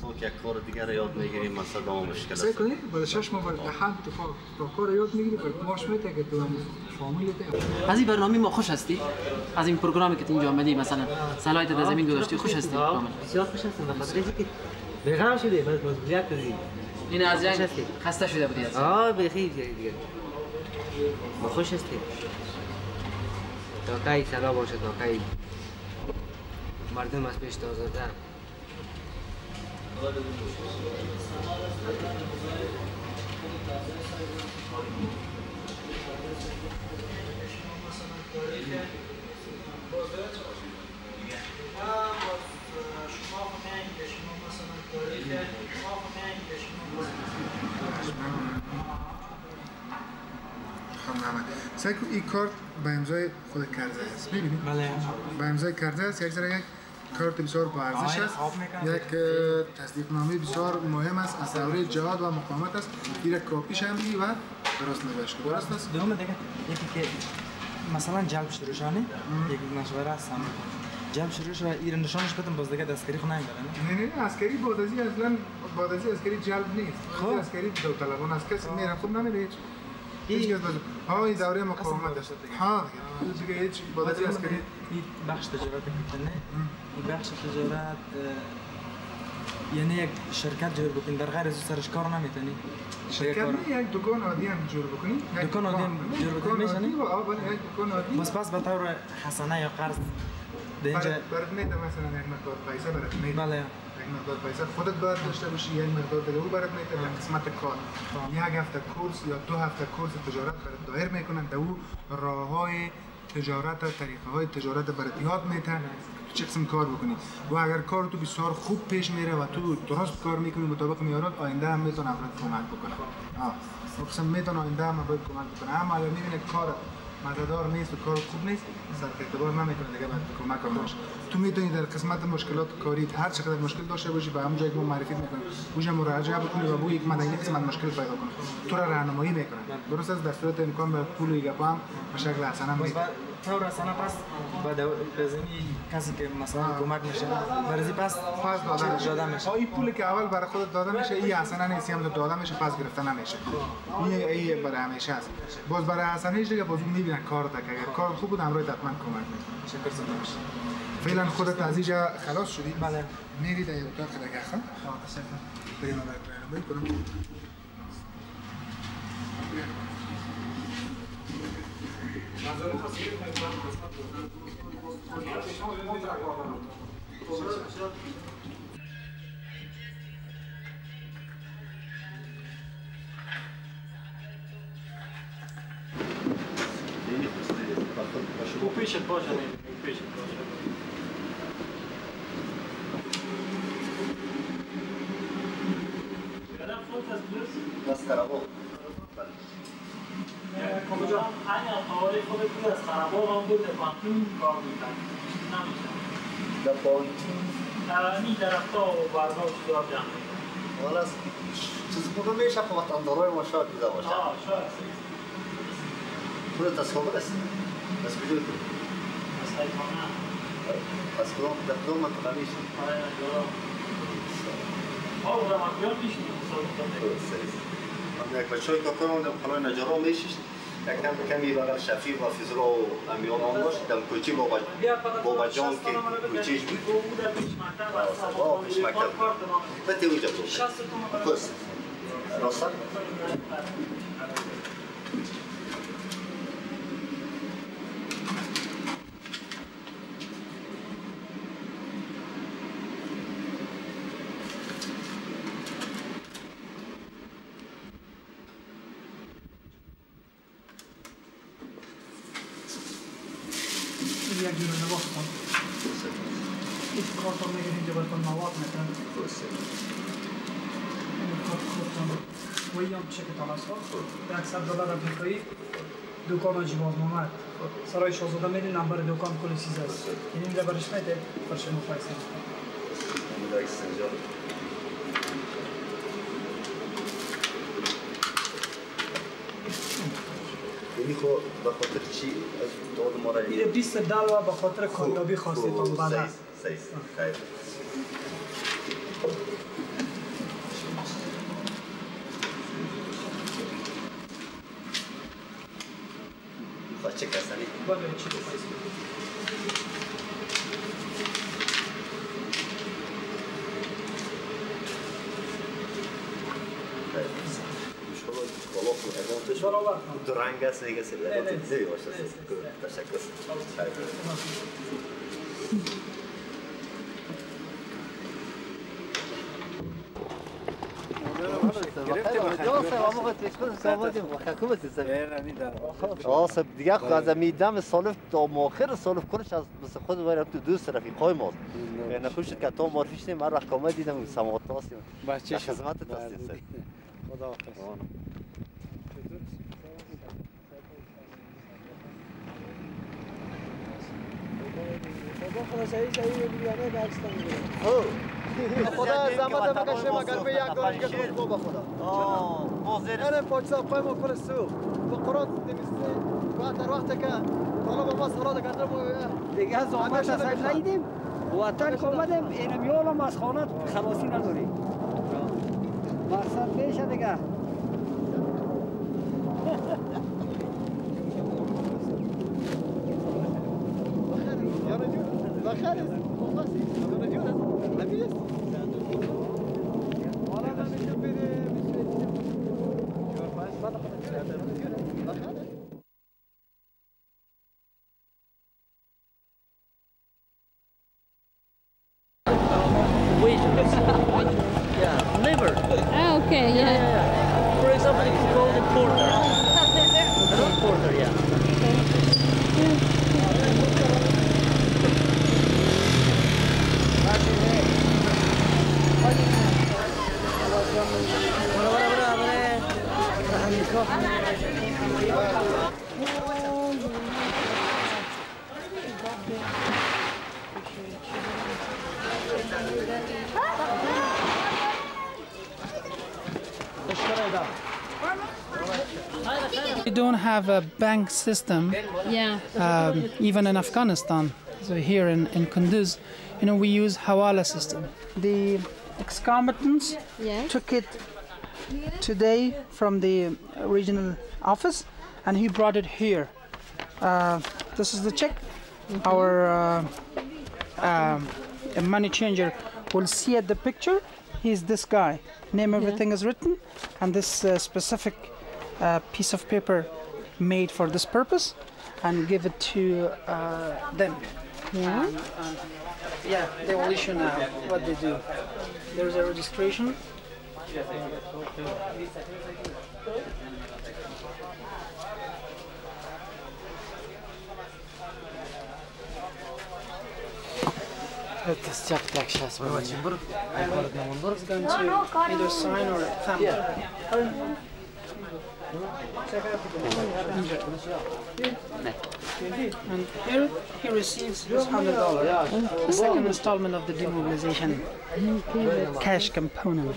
تو که یک کار دیگر یاد می‌گیریم مثلا با مشکل است سعی کنید بعد شش ماه بعد هم تو کار یاد می‌گیری بعد ماش میته که تو فامیل از این برنامه ما خوش هستی از این پروگرامی که اینجا آمدی مثلا صلاحیت در زمین گذاشتی خوش هستی بسیار خوش هستم به خاطر اینکه بغرم شده بعد مسئولیت داری این از جنگ خسته شده بودی از آه بخیر دیگه ما خوش هستیم تا کی سلا باشه تا کی مردم از پیش محمد سعی کن این کارت به امضای خود کرده است ببینید بله. به امضای کرده است یک ذره یک کارت بسیار با ارزش است. یک اه، تصدیق نامه بسیار مهم است از دوره جهاد و مقاومت است. این کاپیش هم و درست نوشت. کن. درست است؟ دوم دیگه یکی که مثلا جلب شروع شانه یک مشوره است هم جلب شروع شد و این نشانش بدم باز دیگه دستکاری خود نمی‌بره نه؟ نه عسکری بعد از این اصلا بعد از این عسکری جلب نیست. خب. عسکری داوطلبانه است کسی میره خب نمیره هیچ. کس ها این دوره مقاومت است. ها دیگه هیچ بعد از این عسکری بخش می‌کنه این بخش تجارت یعنی یک شرکت جور بکنی در غیر از سرش کار نمی‌تونی شرکت نه یک دکان عادی هم جور بکنی یک دکان عادی هم جور بکنی دکان میشه عادی نه؟ و آه، بله یک دکان عادی بس پس به طور حسنه یا قرض. در برات برات میده مثلا یک مقدار پیسه برات میده بله یک مقدار پیسه خودت باید داشته باشی یک مقدار دیگه او برات میده یک قسمت کار یک هفته کورس یا دو هفته کورس تجارت برات دایر می‌کنن در او راه های تجارت طریقه های تجارت برات یاد میتن. چه قسم کار بکنی؟ و اگر کار تو بسیار خوب پیش میره و تو درست کار می‌کنی مطابق معیارات آینده هم می‌تونه افراد کمک بکنه آه. قسم می‌تونه آینده هم باید کمک بکنه اما اگر می‌بینه کار مزدار نیست و کار خوب نیست سر اعتبار نمی‌کنه دیگه باید کمک هم تو می‌تونی در قسمت مشکلات کاری هر چقدر مشکل داشته باشی به همون جایی که ما معرفی می‌کنیم. اونجا مراجعه بکنی و بو یک مدنی قسمت مشکل پیدا کنه. تو را راهنمایی می‌کنه درست است در صورت امکان به پول و گپ هم به شکل حسنه میده حسنه پس به زمین کسی که مثلا کمک میشه برزی پس پس داده میشه. داده این پولی که اول برای خودت داده میشه این حسنه نیست هم داده میشه پس گرفته نمیشه. این این برای همیشه است باز برای حسنه دیگه باز می‌بینن کار که اگر کار خوب بود همراه حتما کمک می‌کنه. شکر فعلا خودت از اینجا خلاص شدی؟ بله. میری در اتاق دیگه خب بریم برای راهنمایی کنم او پیشت باشه نه بس کربو کجا همین حوالی خود بود از خرابا هم بود پانتون کار می‌کرد نمیشه در پایین این درختا و برگا و چیزا جمع والا چیز بگو میشه خب وطندارای ما شاید دیده باشه آه شاید خودت از خبر است از کجا تو از حیفانه از کدام در کدام منطقه میشه آره نجارا آه بودم اکیان میشنی من یک بچه های کار کنم در خانه نجارا میشیش یک کم کمی بغل شفیق و فیزرا و امیان آن داشت در کوچی بابا بابا جان که کوچیش بود. آه پیش مکتب بده اونجا تو بس راست یک جور نگاه کن این کار تو میگه اینجا باید کن مواد میتن این کار خود کن و این هم چه که تانست ها یک صد دلار امریکایی دکان ها جواز مومد سرای شازده میری نمبر دکان کل سیز است. این اینجا برش میده برش مو پیسه یعنی خب به خاطر چی؟ از داد ما را این 20 دلار به خاطر کامیابی خواستیتان بده صحیح خیر. Boa noite, depois. Durangasini egasi, lekin é? tashakkur. آسف دیگه خود از میدم سالف تا ماخر سالف کنش از بس خود وارد تو دوست رفیقای ما نخوش شد که تو معرفی شدیم من رقمه دیدم سماعت هستیم بچه خدمت هستیم سر خدا حافظ خدا زحمت بکشه مگر به یک گاهی که خود بو بخدا این پاکستان پای ما کل سو به قرآن نمیسته بعد در وقت که حالا با ما سراد کردن دیگه زحمت از خریدیم وطن که اومدیم این میولم از خانه خلاصی نداریم مقصد میشه دیگه okay, yeah. For example, it's called a porter. Not porter, yeah. We don't have a bank system. Yeah. Um, even in Afghanistan, so here in, in Kunduz, you know, we use Hawala system. The ex-combatants took it today from the regional office, and he brought it here. Uh, this is the check. Our uh, um, money changer will see at the picture. He's this guy. Name, everything is written, and this uh, specific uh, piece of paper made for this purpose, and give it to uh, them. Yeah. And, and, yeah, they will issue now what they do. There's a registration. This check tax has been. It's going to either sign or thumb. And here he receives his hundred dollars, the second installment of the demobilization. Cash component.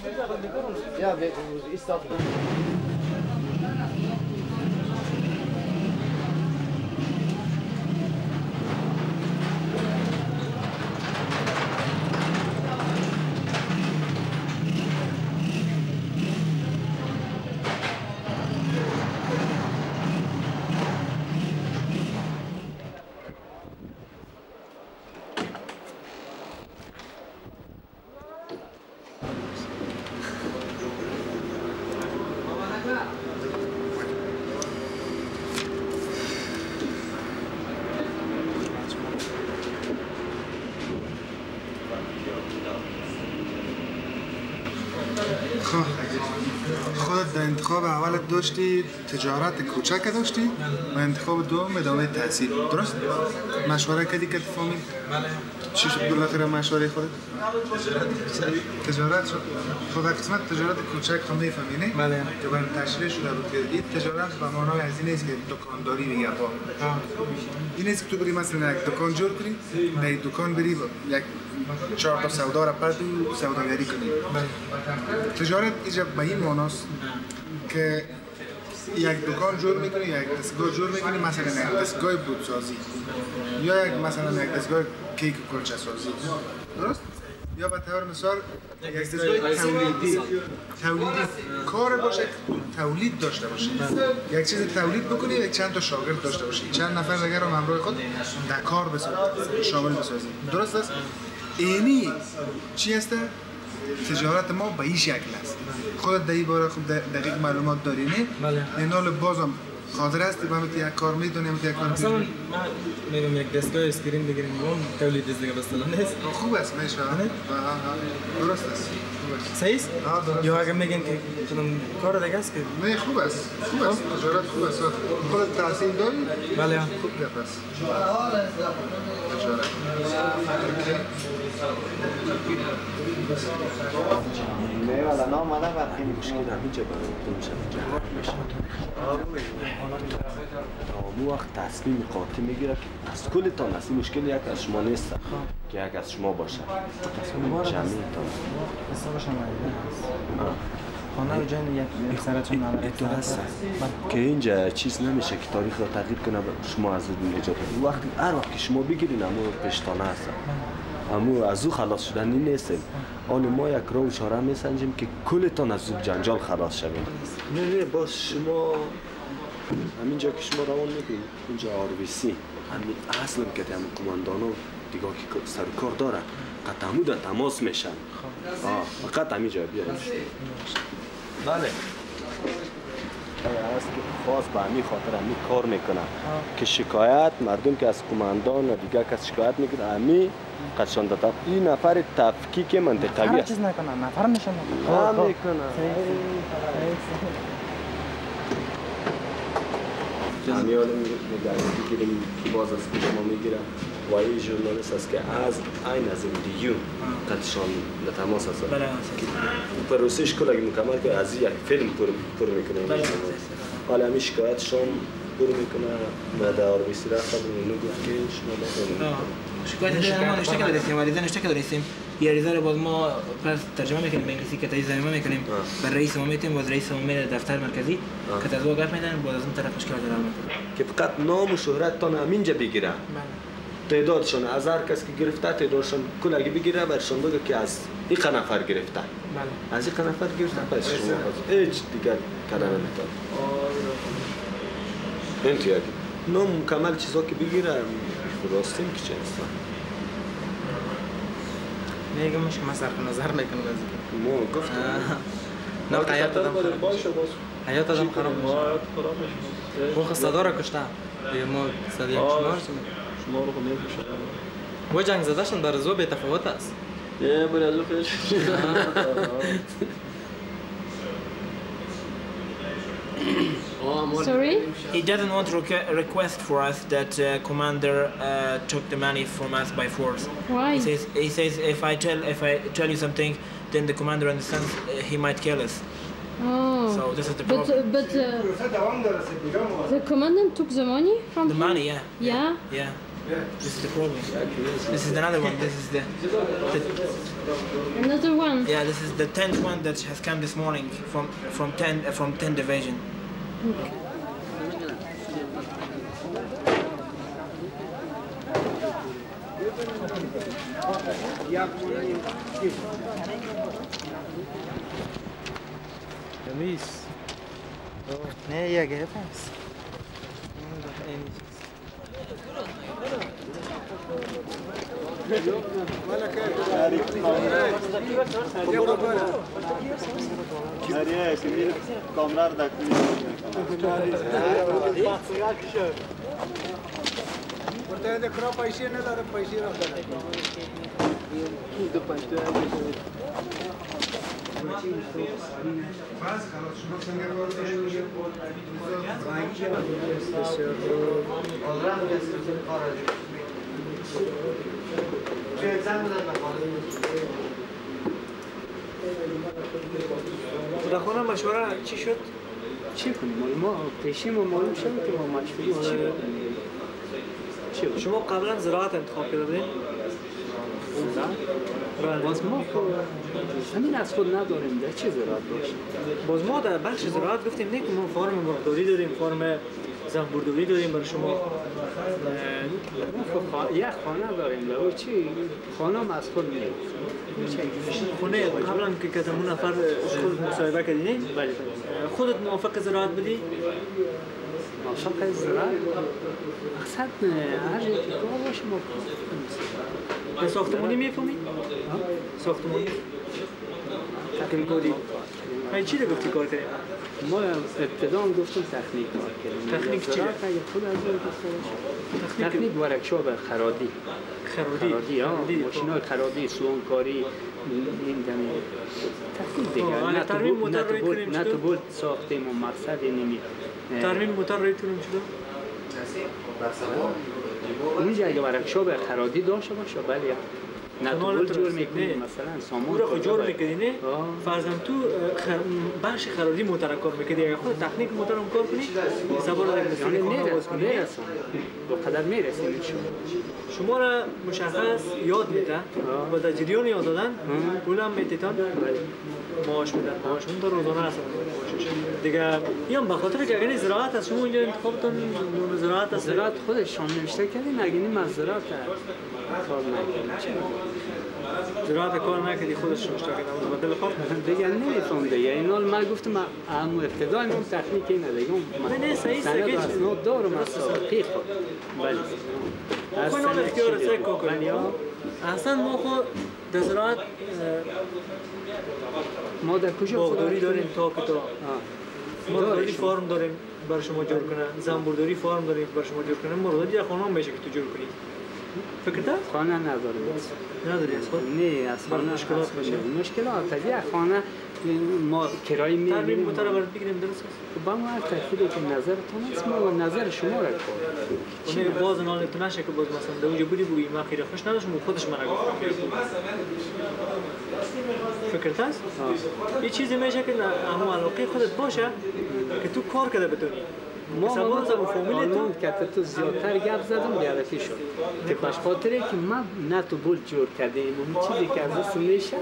در انتخاب اولت داشتی تجارت کوچک داشتی و انتخاب دوم ادامه تحصیل درست؟ مشوره کردی که فامیل؟ چی شد بالاخره مشوره خودت؟ تجارت شد خب قسمت تجارت کوچک تو می‌فهمی نه؟ بله که برای تشریح شده بود که تجارت به معنای از این نیست که دکانداری بگی با این نیست که تو بری مثلا یک دکان جور کنی در این دکان بری یک چهار تا سودا را پرد و سوداگری کنی تجارت اینجا به این معناست که یک دکان جور می‌کنی یک دستگاه جور می‌کنی مثلا یک دستگاه بودسازی. یا یک مثلا یک دستگاه کیک و کلچه سازی درست؟ یا به طور مثال یک دستگاه تولیدی. تولیدی کار باشه تولید داشته باشی یک چیز تولید بکنی یک چند تا شاگرد داشته باشی چند نفر دیگر رو همراه خود در کار بسازی شامل بسازی. درست است؟ اینی چی هسته؟ تجارت ما به این شکل است. خودت در این باره خوب دقیق معلومات داری نه؟ بله. این حال بازم حاضر هستی؟ به یک کار می‌دونی همت یک کار می‌دونی. من میرم یک دستگاه اسکرین بگیریم اون تولید دیگه بس نیست. خوب است میشه درست است است. صحیح است؟ یا اگه میگن که کنم کار دیگه است که؟ نه خوب است خوب است. تجارت خوب است. خودت تحصیل داری؟ بله. خوب گپ است. تجارت. مو وقت تصمیم قاطع می‌گیره که از کلتان است این مشکل یک از شما نیست که یک از شما باشه تصمیم جمعی تان حسابش هم خانه جای یک سرچون نمره تو هست که اینجا چیز نمیشه که تاریخ را تغییر کنه شما از اون نجات وقتی هر وقت که شما بگیرین امو پشتانه هست امو از او خلاص شدنی نیستیم. آن ما یک راه و چاره میسنجیم که کلتان از او جنجال خلاص شویم نه نه باز شما همینجا که شما روان می‌کنید اینجا آرویسی. همین اصلا که همین کماندان ها دیگه که سر کار داره. قطع همو در تماس میشن. آه فقط همینجا بیاریم. بله. هست که خاص به همین خاطر همین کار می‌کنم. که شکایت مردم که از کماندان و دیگه کس شکایت می‌کنه همین قدشان داده این نفر تفکیک منطقوی هر است چیز نکنم نفر میشن هم می‌کنه همین آدم نگرانی بگیریم باز از ما می‌گیرم و این ژورنالیست است که از این از این دیو قدشان به تماس هست بله. که پروسش کل اگه مکمل که از یک فیلم پر پر می‌کنه بله. حالا همین شکایتشان پر می‌کنه و در آربیسی رفتم اونو گفت که شما شکایت ما نوشته که داریم ولی نوشته که داریم یه ریزه رو باز ما پس ترجمه می‌کنیم به انگلیسی که تایید زمینه می‌کنیم بر رئیس ما میتیم باز رئیس ما میره دفتر مرکزی که از او گپ میدن باز از اون طرف مشکل داره که فقط نام و شهرت تان همینجا بگیره تعدادشان از هر کس که گرفته تعدادشان کل اگه بگیره برشان بگه که از این نفر گرفته بله از این نفر گرفته پس شما هیچ دیگر کلمه نمیتون این تو یکی نام مکمل چیزا که بگیره راستیم که چه هستن میگم من صرف نظر می‌کنم از ما گفتم. نه حیات آدم خراب باشه حیات آدم خراب میشه. بخ صدا را کشته. دیگه ما صدا یک شمار شما رو خود و جنگ زدهشون بر زو به تفاوت است. یه بر از خودش Sorry? He doesn't want to requ- request for us that uh, commander uh, took the money from us by force. Why? He says, he says if I tell if I tell you something, then the commander understands uh, he might kill us. Oh. So this is the But, problem. uh, but uh, the commandant took the money from the him? money, yeah, Yeah? yeah. This is the problem. This is another one. This is the, the Another one? yeah. This is the tenth one that has come this morning from from ten uh, from ten division. Luis. Nereye gel yaparsın? Bunu da en iyisi. کامرا رو ورته د کرا پیسې نه لرم پیسې راځي بس خلاص شما څنګه خونه مشوره چی شد؟ چی کنیم ما پیشی ما معلوم شد که ما مشغول چی بود؟ شما قبلا زراعت انتخاب کرده بودین؟ باز ما خب همین از خود نداریم در چه زراعت باشه باز ما در بخش زراعت گفتیم نه که ما فارم مرغداری داریم فارم زنبورداری داریم برای شما. یک خانه داریم او چی؟ خانه هم از خود میریم خونه قبلا که کتمون نفر خود مصاحبه کردین بله. خودت موافق زراعت بودی؟ موافق زراعت؟ مقصد هر جایی که کار باشه ما به ساختمانی می‌فهمی؟ ساختمانی؟ کردی های چی رو گفتی کار کردی؟ ما ابتدا هم گفتیم تکنیک کار کردیم تکنیک چیه؟ زراعت اگه خود از باشه تکنیک ورکشاپ خرادی خرادی خرادی ها ماشین های خرادی سوانکاری این دمی دیگه. آه، اگه نه تو بود موتور نه تو روی بود کنیم نه؟ تو بود ساختیم و مقصد اینمی ترمیم موتور رو کنیم چطور؟ اونجا اگه ورکشاپ خرادی داشته باشه بله. نتونستی. جور می‌کنی. مثلا سامان او رو کجا جور؟ می‌کنی نه؟ فرضاً تو خر... بخش خرادی موتور رو کار می‌کنی اگه خود تکنیک موتور کار کنی سوار در یعنی می‌رسن کنی. می‌رسن به قدر می‌رسیم شما را مشخص یاد میده. و در جریان یاد دادن هم میتیتان معاش میدن معاش. اون تا روزانه هست. دیگه این هم به خاطر که اگر زراعت از شما اینجا انتخابتون نون زراعت است زراعت خودشان نوشته کردیم اگه نیم از زراعت؟ زراعت کار نکردی خودش نوشته کردم به دل خود دیگه نمیفهم دیگه. این حال من گفتم هم ابتدای اون تکنیک اینه دیگه اون صحیح، سند صحیح. و اسناد دارم از تحقیق بله. از خو نال سند اختیار چی کنیم بله،. اصلا ما خو در زراعت ما در کجا باغداری داریم تا که تا. مرغداری داریم. فارم داریم برای شما جور کنه زنبورداری فارم داریم برای شما جور کنه مرغداری هم میشه که تو جور کنی. فکر تا خانه نداریم نداری از خود نه برای مشکلات اصلا میشه. مشکلات یه خانه ما کرایه ترمیم می‌گیریم موتور رو برات بگیریم درست است با ما هر ترکیبی که نظرتون است ما نظر شما را کن. اونه باز نال تو نشه که باز مثلا در اونجا بودی بگی من خیلی خوش نداشتم خودش من گفت. فکرت هست؟ یه چیزی میشه که همون علاقه خودت باشه که تو کار کرده بتونی ما کنم فامیل تو آلمان که تو زیادتر گپ زدم بیادتی شد. که باش خاطره که ما نه تو بول جور کردیم اون چیزی که از دست میشه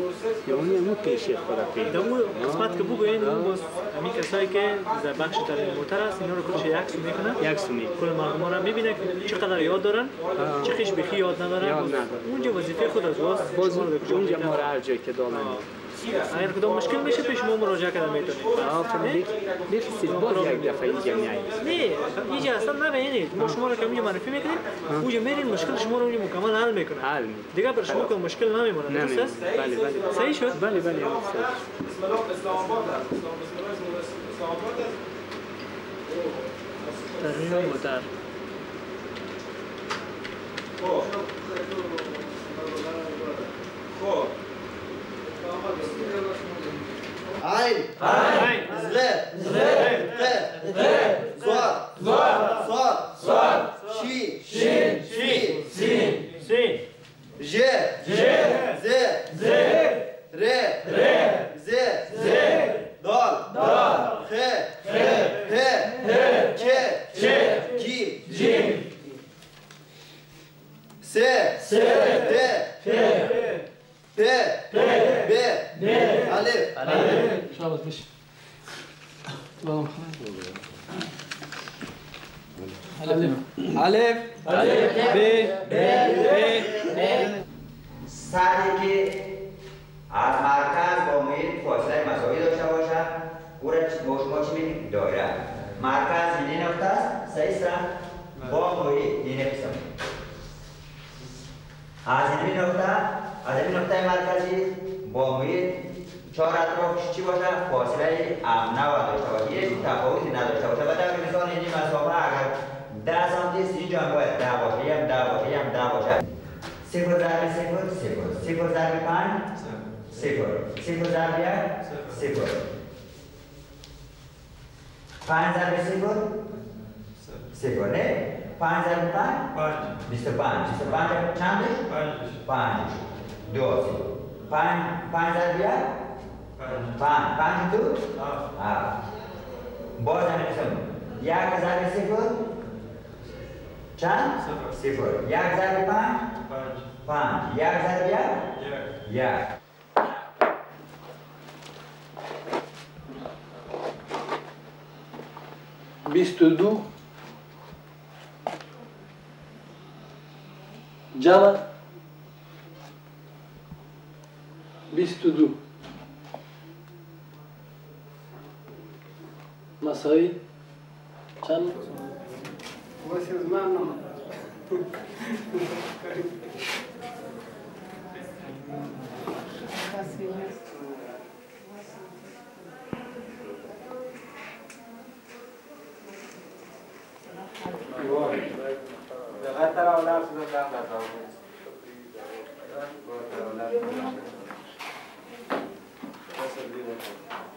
یا اون همون پیشه خدا پیدا اون قسمت که بگوین اون باز همین کسایی که در بخش ترمیم موتر است اینا رو کلش یک سو می‌کنن. یک سو می. کل مردم را می‌بینه که چقدر یاد دارن چه خیش بخی یاد ندارن. یاد ندارن. اونجا وظیفه خود از باز باز رو اونجا. ما هر جای که دارن. اگر کدام مشکل میشه پیش ما مراجعه کردن می‌تونید آفرین بخیستید باز یک دفعه اینجا میایید نه اینجا اصلا نبینید ما شما رو که اینجا معرفی می‌کنیم اونجا میرین مشکل شما رو مکمل حل می‌کنه حل دیگه بر شما که مشکل نمیمونه درست. است بله بله صحیح شد بله بله صحیح. ترمیم موتر Ein. Ein. Zle. Zle. Te. Te. Zor. Zor. Zor. Zor. Shi. Shi. Shi. Shi. Shi. J. J. Z. Z. Z. Re. Re. Z. Z. Dol. Dol. He. He. He. He. Che. Che. Ji. Ji. Se. Se. Te. Te. Te. Te. Be. Be. Alif. Alif. شاباش بش اللهم الف الف ب ب سطحی که از مرکز با محیط فاصله مساوی داشته باشد او را با شما چی میگیم دایره مرکز این نقطه است صحیح است با محیط این قسم از این نقطه از این نقطه مرکزی با محیط چهار اطرافش چی باشه؟ فاصله ام نباید داشته باشه هیچ تفاوتی نداشته باشه. و در مثال این مسافه اگر ده سانتی است اینجا هم باید ده باشه. یه هم ده باشه یه هم ده باشه. صفر ضرب صفر صفر. صفر ضرب پنج صفر. صفر ضرب یک صفر. پنج ضرب صفر صفر. نه. پنج ضرب پنج بیست و پنج. بیست و پنج چندش؟ پنج دو صفر پنج پنج ضرب یک پنج پنج دو هفت باز همین قسم یک ضرب صفر چند؟ صفر یک ضرب پنج پنج یک ضرب یک یک بیست و دو جمع بیست و دو مسایی چند Você os manos. perdido. Pues.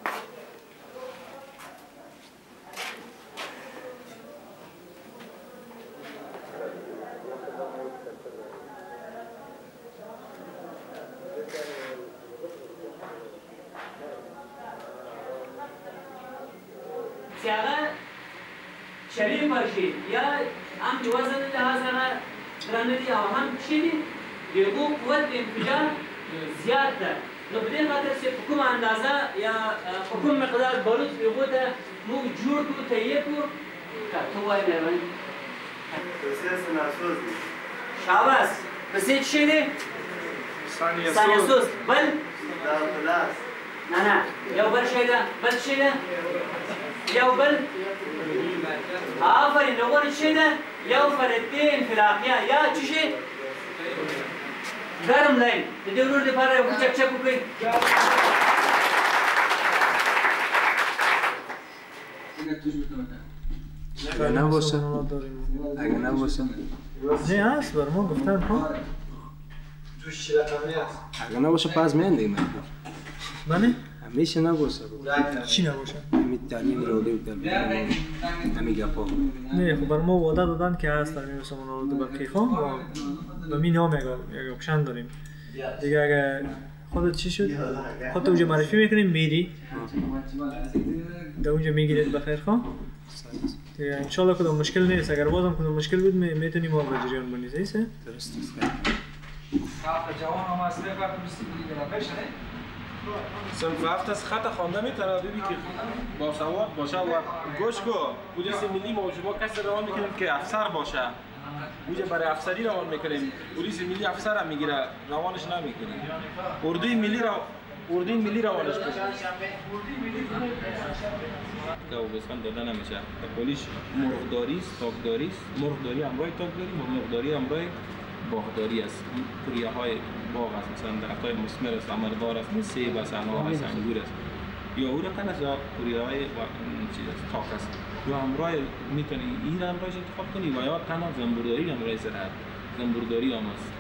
هو امامان شاباس بسيت شيني ثانية سوز بل؟ نه نه یو بل شیدا بل شیدا یو بل آفرین نقول شیدا یو فردين في الأقيا يا تشي گرم لاین د دې ورور لپاره یو چک چک وکړئ. انك تجبر اگه نباشه. اگه نباشه. نه هست بر ما گفتن ها اگه نباشه پس میان دیگه منه همیشه نباشه. چی نباشه؟ همین تعلیم رو دیو تعلیم همین گپا. نه خب بر ما وعده دادن که هست در می‌رسم اون رو به کیخان ما به می نام یک یک اپشن داریم. دیگه اگه خودت چی شد؟ خودت اونجا معرفی می‌کنیم میری. در اونجا می‌گیرید. بخیر خان دیگه انشالله کدام مشکل نیست اگر بازم کدام مشکل بود می- می‌تونیم ما به جریان بندی صحیح است درست جوان هم از میستی صنف هفت از خط خوانده می‌تونه ببین که با سواد باشه و گوش کو پلیس ملی ما و شما کسی روان می‌کنیم که افسر باشه اونجا برای افسری روان می‌کنیم پلیس ملی افسر هم می‌گیره روانش نمی‌کنیم اردوی ملی رو اردوی ملی روانش کنیم که وبسخان داده نمیشه. پلیس مرغداری است تاکداری است. مرغداری همراه تاکداری مرغداری همراه باغداری است. کوریه های باغ است. مثلا درخت های مثمر است ثمردار است سیب است انار است انگور است. یا او رقم است یا کوریه های چیز است تاک است. یا همراه می‌تونی این همراهش انتخاب کنی و یا تنها زنبورداری همراه زراعت زنبورداری هم است.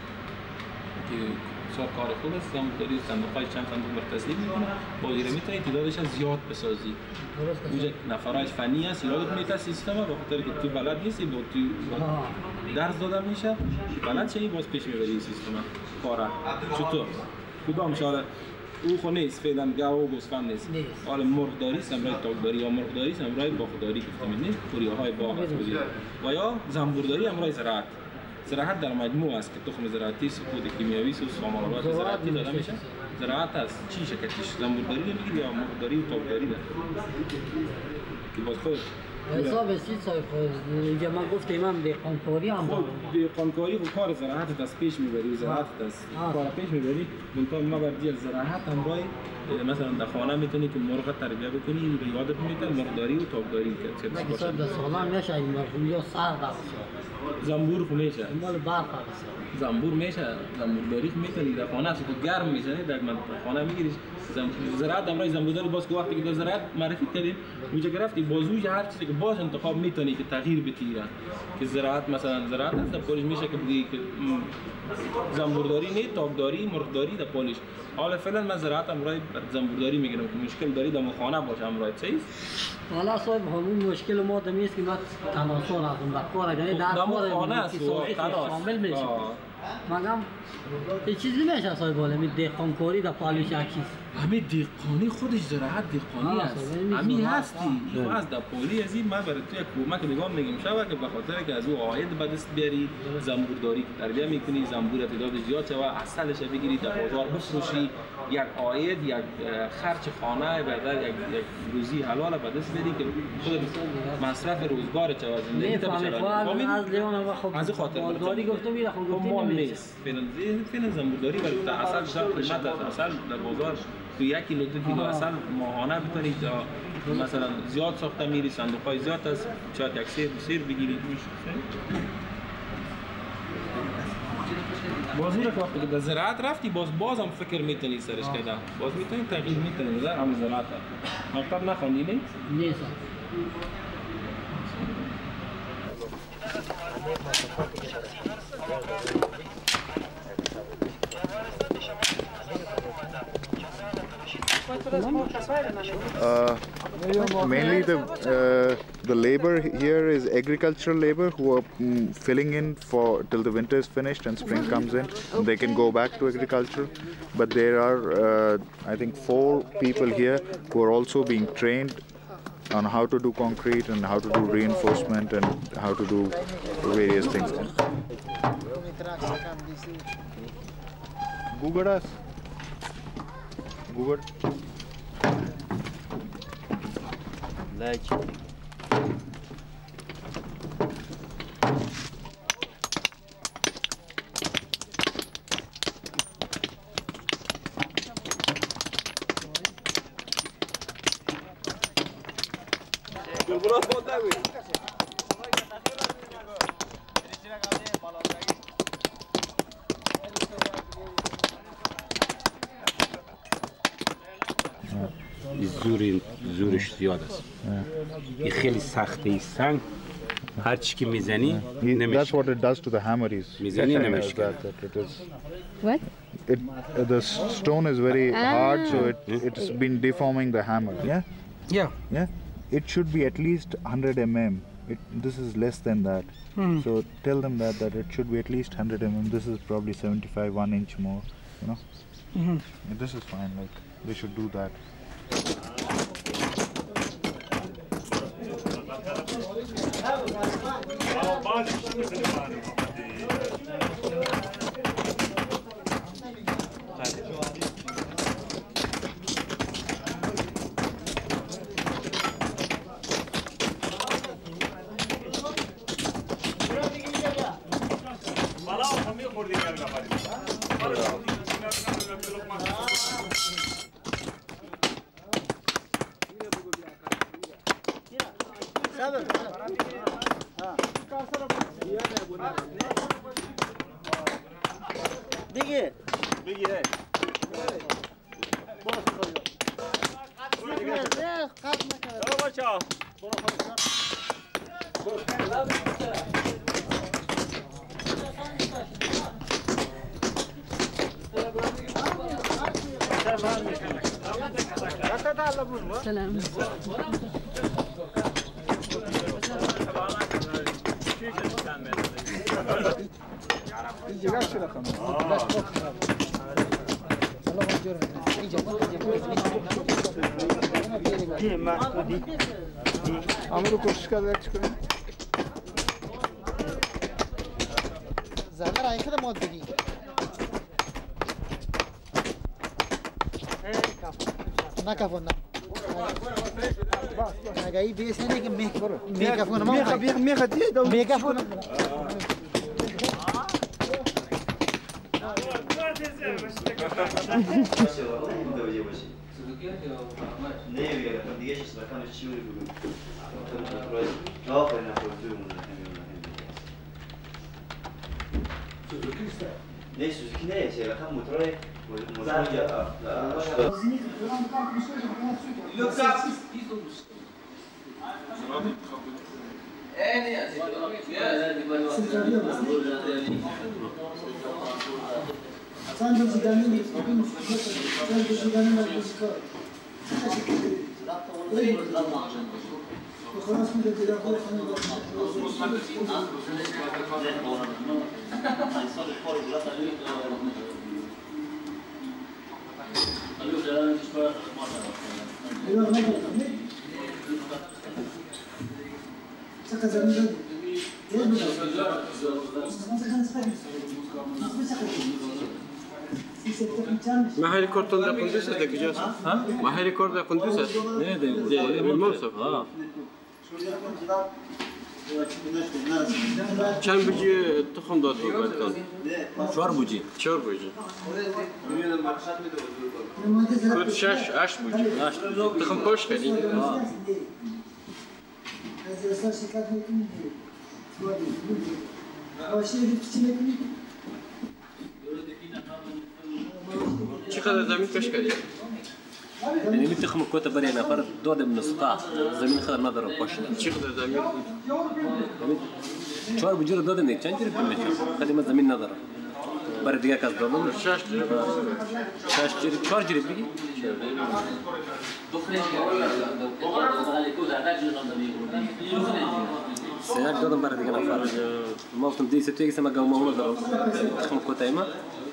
که بسیار کار خوب است. زنبورداری صندوق های چند صندوق بر تصدیق می‌کنه بازی رو می‌تونی تعدادش از زیاد بسازی اونجا نفرایش فنی است یادت میته سیستم به خاطر که تو بلد نیستی با تو درس داده میشه. بلد شدی باز پیش می‌بری این سیستم کاره چطور؟ کدام شاره او خو نیست. فعلا گاو و گوسفند نیست. حالا مرغداری است امرای تاکداری یا مرغداری است امرای باغداری گفتم. نیست کوریه های باغ. و یا زنبورداری امرای زراعت. زراعت در مجموع است که تخم زراعتی سکود کیمیاوی و سامانات زراعتی داده میشه. زراعت است چی شکلش زنبورداری یا مرغداری و تاکداری ده که باز خود حساب چی صاحب اینجا من گفتم من دهقانکاری هم خب دهقانکاری و کار زراعت دست پیش می‌بری زراعت دست کار پیش می‌بری. منتها ما بر دیگه زراعت هم رای مثلا در خانه می‌تونی که مرغ تربیه بکنی به یادت میتن مرغداری و تاکداری که چه صاحب در سالان میشه این مرغوم یا سر قبض زنبور خو میشه. مال برق قبض زنبور میشه زنبورداری خو می‌تونی در خانه است که گرم می‌زنی در خانه می‌گیری زراعت امرای زنبورداری باز که وقتی که در زراعت معرفی کردیم اونجا گرفتی بازوی هر چیزی که باز انتخاب می‌تونی که تغییر بدی که زراعت مثلا زراعت است در پولش میشه که بگی که زنبورداری نه تاکداری مرغداری در پولش. حالا فعلا من زراعت امرای زنبورداری می‌گیرم که مشکل داری در خانه باشه امرای صحیح حالا صاحب همون مشکل ما دمیست که ما تناسل هستم در کار اگر در دم کار خانه است. شامل میشه. مگم چیزی نمیشه صاحب بالا می دهقانکاری در پالوش یک چیز همین دهقانی خودش زراعت دهقانی آه، است همین. هستی. این از در پولی از این من برای توی کمک نگاه میگم شبه که به خاطر که از او عاید به دست بیاری زنبورداری که تربیه می‌کنی زنبور تعداد زیاد شوه اصلش بگیری در بازار بفروشی یک عاید یک خرچ خانه بعد یک یک روزی حلال به دست بیاری که خود مصرف روزگار چه زندگی تا بشه از لیون و خب از این خاطر بازاری گفته میره گفته مال نمیشه نیست. فعلا فعلا زنبورداری برای تا اصل بیشتر قیمت اصل در بازار. تو یک کیلو دو کیلو. اصل ماهانه بتونید تا مثلا زیاد ساخته میری صندوق های زیاد است شاید یک سیر سیر بگیرید باز میره که وقتی که در زراعت رفتی باز باز هم فکر می‌تونی سرش کردن باز می‌تونی تغییر می‌تونی در هم زراعت هم. مکتب نخوندی نه؟ نیست Uh, mainly the uh, the labor here is agricultural labor who are mm, filling in for till the winter is finished and spring comes in. They can go back to agriculture, but there are uh, I think four people here who are also being trained on how to do concrete and how to do reinforcement and how to do various things. Google us. Google. Legend. زیاد است این خیلی سخته این سنگ هر چی که میزنی That's what it does to the hammer. Is میزنی نمیشه that, that it is. What? It uh, the s- stone is very hard, so it Ah. it's been deforming the hammer. Yeah. Yeah. Yeah. It should be at least 100 mm. It, this is less than that. Hmm. So tell them that that it should be at least 100 mm. This is probably 75, one inch more. You know. Mhm. Yeah, This is fine. Like they should do that. Bala o kamyon kurdu geldi kapatıyor. یک کنیم زنه رای خود ماد بگی نه کفون نه نگاهی بیس اینه که میک برو میک کفون ما میخه بیخ میخه دیگه دو میک کفون Nee, wie er in de gedjes. 30時間に30時間にしか ما هليكوبتر ده قندوز ده كجاس ها ما هليكوبتر ده قندوز نه ده ده اه چند بوجی تخم داد بود براتون چهار بوجی چهار بوجی خود شش اش بوجی تخم پشت کردی چقدر زمین کش کردی يعني من تخم كوتا بري نفر دود من السطاع زمين خضر نظر وقش چقدر زمین شوار بجور دود من كان جري بمشي خدمة زمين نظر بري دقيقة كاس دودن شاش جري شاش جري شوار جري بيجي سياق دودن بري دقيقة نفر مالتم دي ستة يسمى قوم مولد تخم كوتا إما کار کار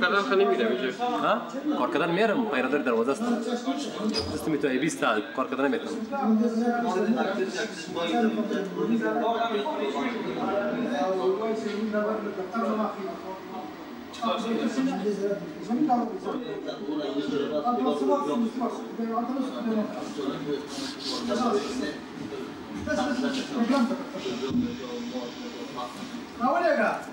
کردن خیلی نمیره میشه ها کار کردن میرم پیرادر دروازه است دست می تو ای 20 تا کار کردن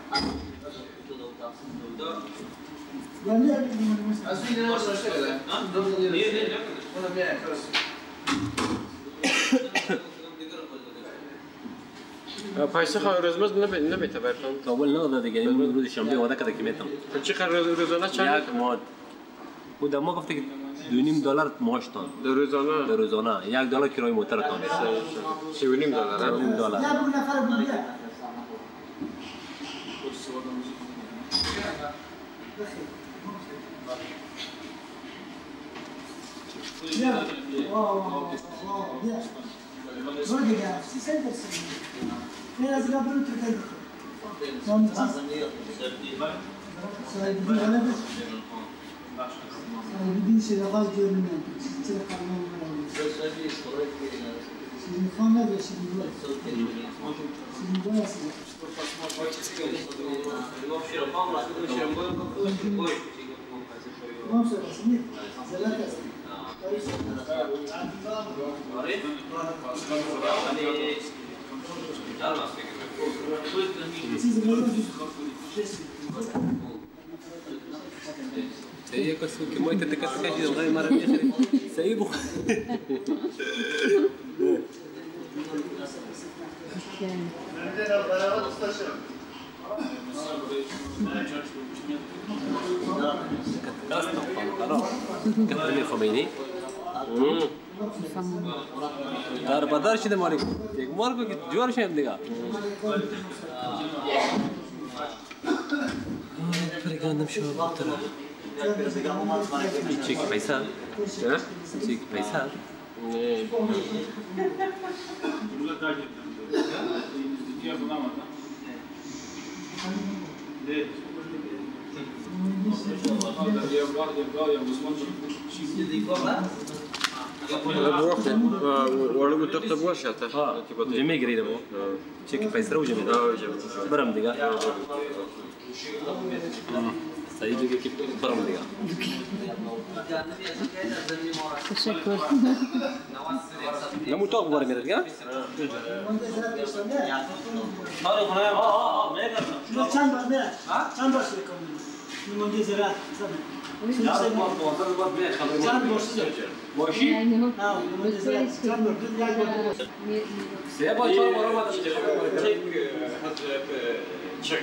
نمی‌تونم پیسه خواهی روزمز نمیته برتون اول نه داده دیگه امروز روز شنبه وعده کرده که می‌تونم چه خیر روزانه چند؟ یک ماه او در ما گفته که دو نیم دلار معاش تان دو روزانه. دو روزانه. یک دلار کرای موتر تان. سی و نیم دلار. سی و نیم دلار. بدين صدقات جرمنا تلك Sizin kan nerede sizin var? Sizin bayağı sizin. Tamam söylesin. Zelat yazsın. Siz burada bir şey سيء كسو كما انت تكتك شيء غير مره سيء بو كتبني خميني دار بدار شده مالك Chiqui paisado. Hã? Chiqui paisado. É. Orada bu boş ya taş. Cem'e gireyim o. Çekip Da. ucamı. Bıram diga. Sayılı gökip barım diyor. Teşekkür. Ne mutlu mutlak var mı ya? Sarı buna ya. Aa aa ne kadar? Şunu çan bak ne? Ha? Çan bak şöyle kamu. Bunun diye zira. Şunu sen bak bu ortada bak ne? Çan borçsuz yok. Boşu? Ha, bunun diye zira. Çan borçsuz yok. Seba çan varamadım. Çek. Çek.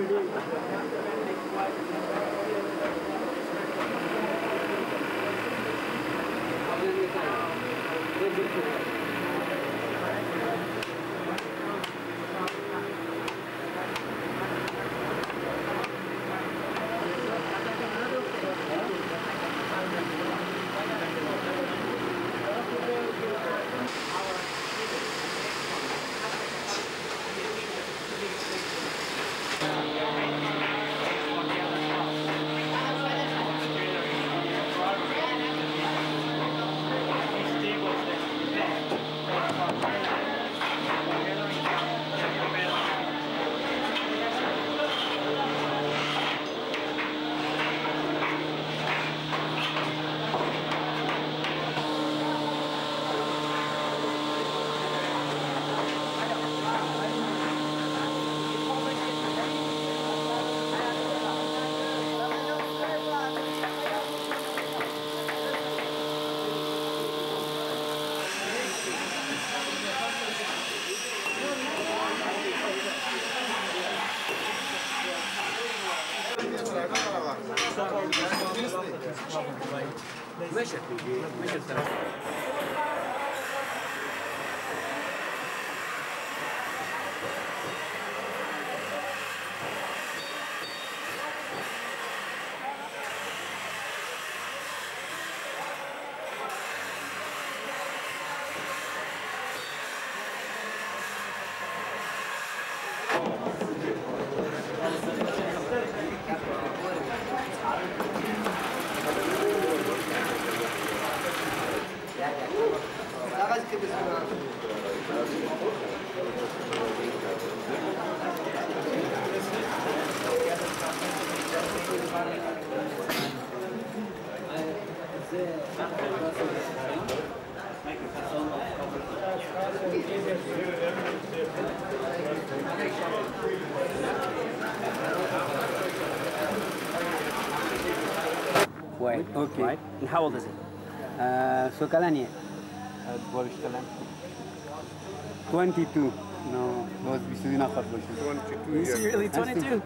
Thank you. right? Okay. Right? And how old is it? Uh, so Kalani. Uh, 22. No, those bir sürü nakar boşu. 22 years. He's really 22.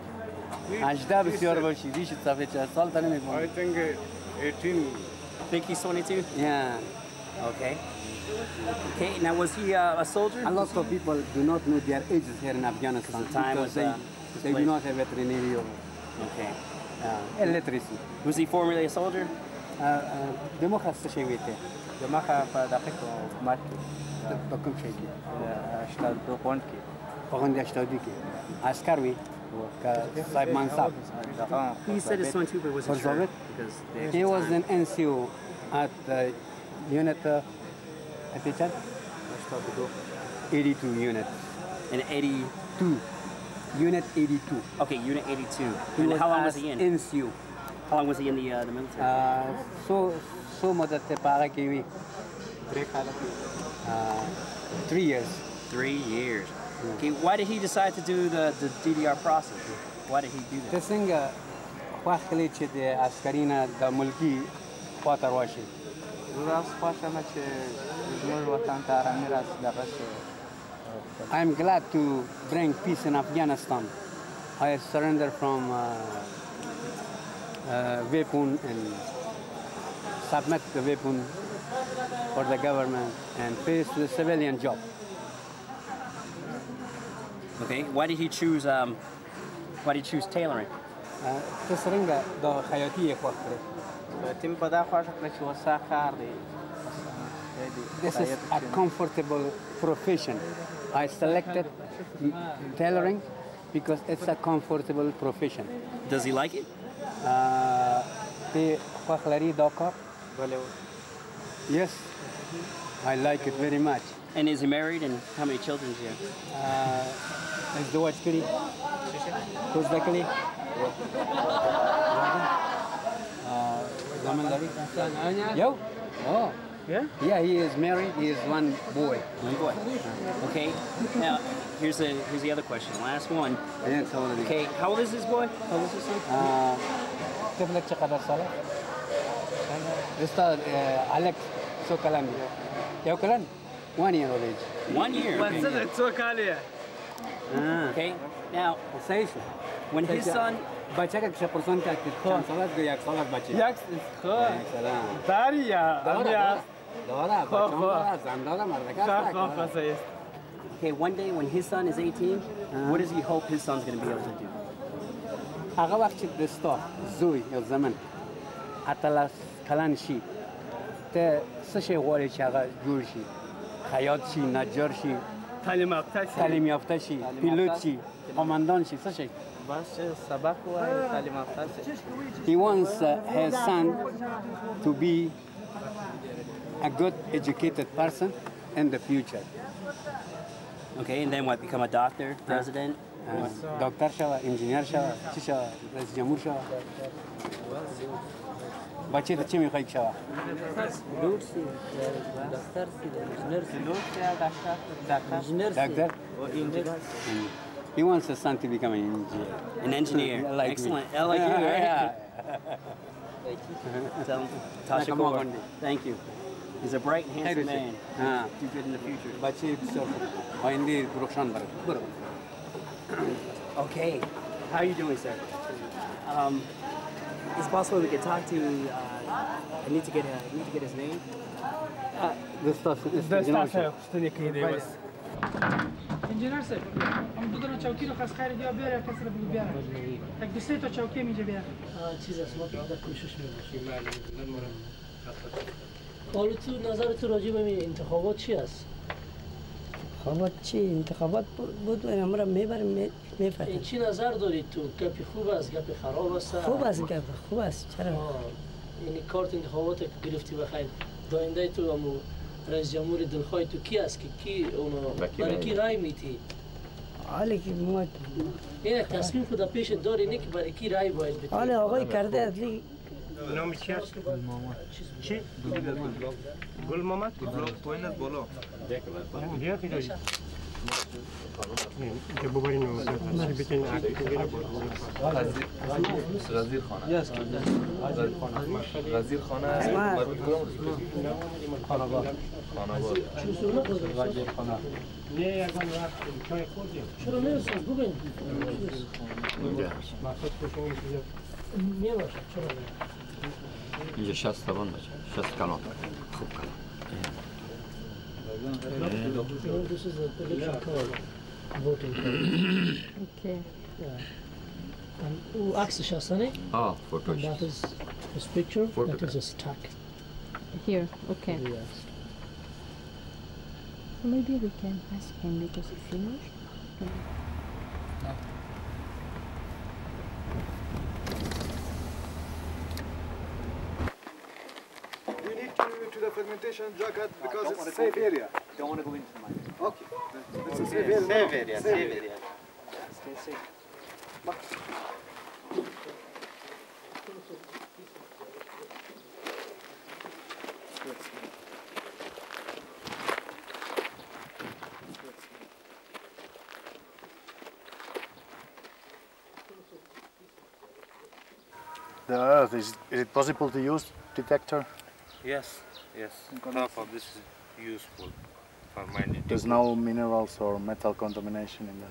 I think uh, 18. Think he's 22? Yeah. Okay. Okay, now was he uh, a soldier? A lot of people do not know their ages here in Afghanistan. Time was, uh, they, they do not have veterinary. Okay. Was he formerly a soldier? He said his son Tuber was a Soviet because he was an NCO at the unit. Uh, at the 82 unit. in 82. Unit 82. Okay, Unit 82. He and was how long as was he in? NCO. How long was he in the, uh, the military? Uh, so, so مدت په هغه کې وي Uh, three years. Three years. Okay, why did he decide to do the, the DDR process? Why did he do ته that? څنګه خوښ کړې چې د عسکري نه د ملکي خواته راشي راست خوشمه چې زموږ وطن ته آرامي راست دغه شي I'm glad to bring peace in Afghanistan. I surrender from uh, uh, weapon and submit the weapon for the government and face the civilian job. Okay, why did he choose um, why did he choose tailoring? Uh, ته څرنګه د خیاطي یې خوښ کړې تیم په دا خوښه کړه چې وسه کار دی This is a comfortable profession. I selected tailoring because it's a comfortable profession. Does he like it? Uh, ته خوښ لري دا کار؟ Yes, I like it very much. And is he married and how many children does he have? Uh, ازدواج کړي خو زده کړي Uh, زامن لري یو Oh. Yeah? Yeah, he is married. He is one boy. One boy. Okay. Now here's the here's the other question. Last one. Okay. How old is this boy? How old is his son? Uh, طفلك قدر سنة؟ أستاذ عليك سو كلام يا كلام one year of age. One year. Okay. Okay. Now, when his son بچه که کشه پرسان که چند سال است یک سال است بچه یک خواه سلام داری یا (laughs) داره داره بچه هم داره زن داره مردکه است Okay, one day when his son is 18, what does he hope his son's going to be able to do? هغه وخت چې دستا زوی یا زمن اتلس کلن شي ته څه شی غواړې چې هغه جوړ شي خیاط شي نجار شي تعلیم یافته شي تعلیم یافته شي پیلوت شي قماندان شي څه شي بس چې سبق وایي تعلیم یافته شي He wants uh, his son to be a good educated person in the future. Okay, and then what? Become a doctor, president? دکتر شوه انجینیر شوه چی شوه رئیس جمهور شوه بچه ته چی میخوای شوه دکتر سی دکتر سی انجینیر سی دکتر انجینیر He wants his son to become an engineer. An engineer. Like me. Excellent. I like you, right? Yeah. (laughs) Tell him, Like Tasha a Kaur. Mogondi. Thank you. He's a bright and handsome Hey, man. Ah. Do good in the future. بچه بسیار آینده روشن برای برو Okay. How are you doing, sir? Um, It's possible we could talk to. Uh, I need to get. A, I need to get his name. انجینر صاحب هم دو دونه چوکی رو خاص خرید یا بیاره کسی رو بگو بیاره یک دو سه تا چوکی اینجا بیاره چیز است ما در کوشش می‌کنیم حالا تو نظر تو راجع به این انتخابات چی است؟ انتخابات چی؟ انتخابات بود و ما را می‌بریم می‌فهمیم چی نظر دارید تو؟ گپ خوب است گپ خراب است؟ خوب است گپ خوب است چرا؟ این کارت انتخابات که گرفتی بخیر داینده تو همو رئیس جمهور دلخواه تو کی است که کی اونو؟ برای کی رای میتی حالی که ما این تصمیم خود پیش داری نه که برای کی رای باید بدی. حالی آقای کرده ادلی نام چی است؟ گل محمد چی؟ گل محمد؟ بلوک پوین از بالا بیا که داری که ببرین و بکنین غزیر خانه غزیر خانه غزیر خانه نه یکان وقت چای خوردیم چرا نمیسوز بگوین مقصد خوشمون چیزا می‌باشد چرا сейчас того начал. Сейчас канал. Хуп канал. No, this is voting card. okay. Yeah. And who asked the Shasane? Ah, for that is his picture, for that is a stick. Here, okay. Yes. So maybe we can ask him because he finished. To, to the fermentation jacket because it's a safe area. Don't want to go into the mine. Okay. It's a safe area. Safe area, Safe safe area. area. Stay safe. The earth, is, is it possible to use detector? Yes, Yes, half of this is useful for mining. There's no minerals or metal contamination in there.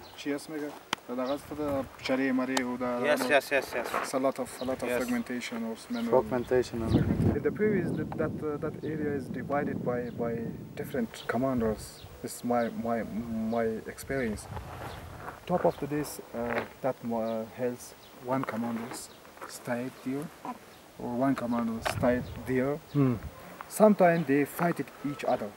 Yes, yes, yes, yes. It's a lot of a lot of yes. fragmentation of mineral. Fragmentation. The proof is that that, uh, that area is divided by by different commanders. This is my my my experience. Top of this, uh, that uh, has one commander's stayed here, or one commander's stayed there. Mm. Sometimes they fight each other.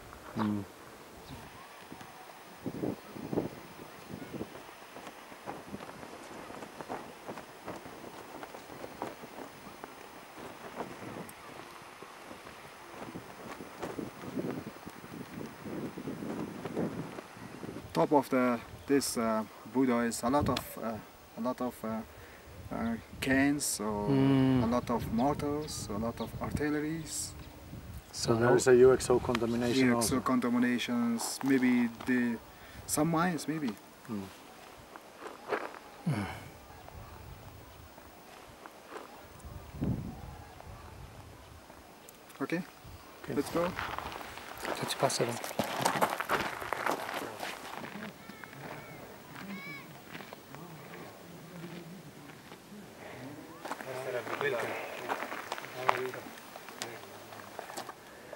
top of the this uh, Buddha is a lot of uh, a lot of uh, uh, cans or Mm. a lot of mortars, a lot of artilleries. So there is a UXO contamination UXO also. contaminations, maybe the some mines, maybe. Hmm. (sighs) Okay, let's go. Let's pass it on.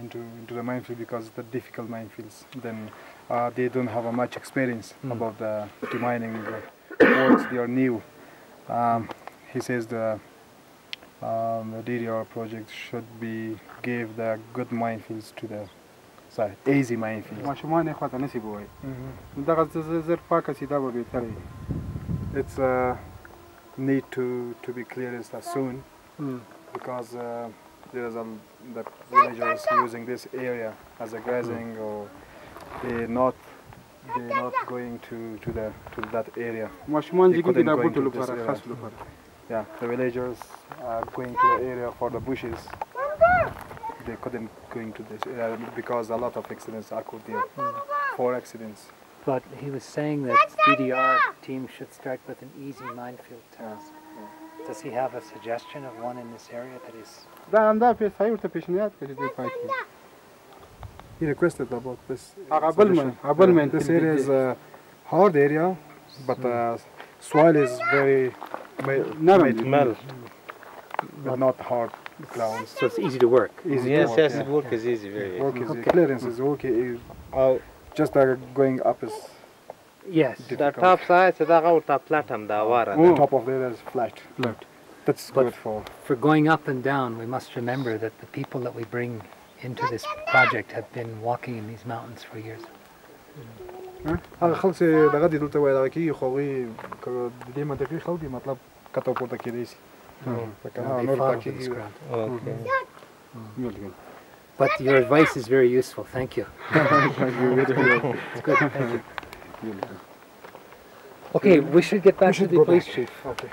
into into the minefield because the difficult minefields. Then uh, they don't have a much experience about the demining uh, works. They are new. Um, he says the um, the DDR project should be give the good minefields to the side, easy minefields. ماشومان یې خواته نسی بوای دغه ز- ز- زر پاکه سي دا به بهتره وي It's uh, need to to be cleared as soon Mm. because uh, there's a, the villagers using this area as a grazing or they not they're not going to to the to that area. They couldn't go this area. Yeah, the villagers are going to the area for the bushes. They couldn't go into this area because a lot of accidents occurred there. Mm. Four accidents. But he was saying that DDR team should start with an easy minefield task. Yeah. Does he have a suggestion of one in this area that is دا همدا پی سایه ورته پیشنهاد کړی دی پای کې He requested about this. Abelman, Abelman, this area is a hard area, but uh, soil is very mild, Mild. but not hard ground. So it's easy to work. Easy Yes, to work, yes, yeah. work is easy, very Work easy. is Okay. clearance is okay. Just uh, going up is Yes. The difficult. top side, so that out of flat am da wara. The top of there is flat. Flat. That's But good for. For going up and down, we must remember that the people that we bring into this project have been walking in these mountains for years. هغه خلک چې دغه دي دلته وای دغه کېږي خو هغوی که د دې منطقې خلک دي مطلب کته پورته کېدی شي Mhm. لکه They نور follow پکې this ground. Okay. Good, But your advice is very useful. Thank you. (laughs) Thank you. It's good. It's good. Thank you. Okay, we should get back to the police chief. Okay.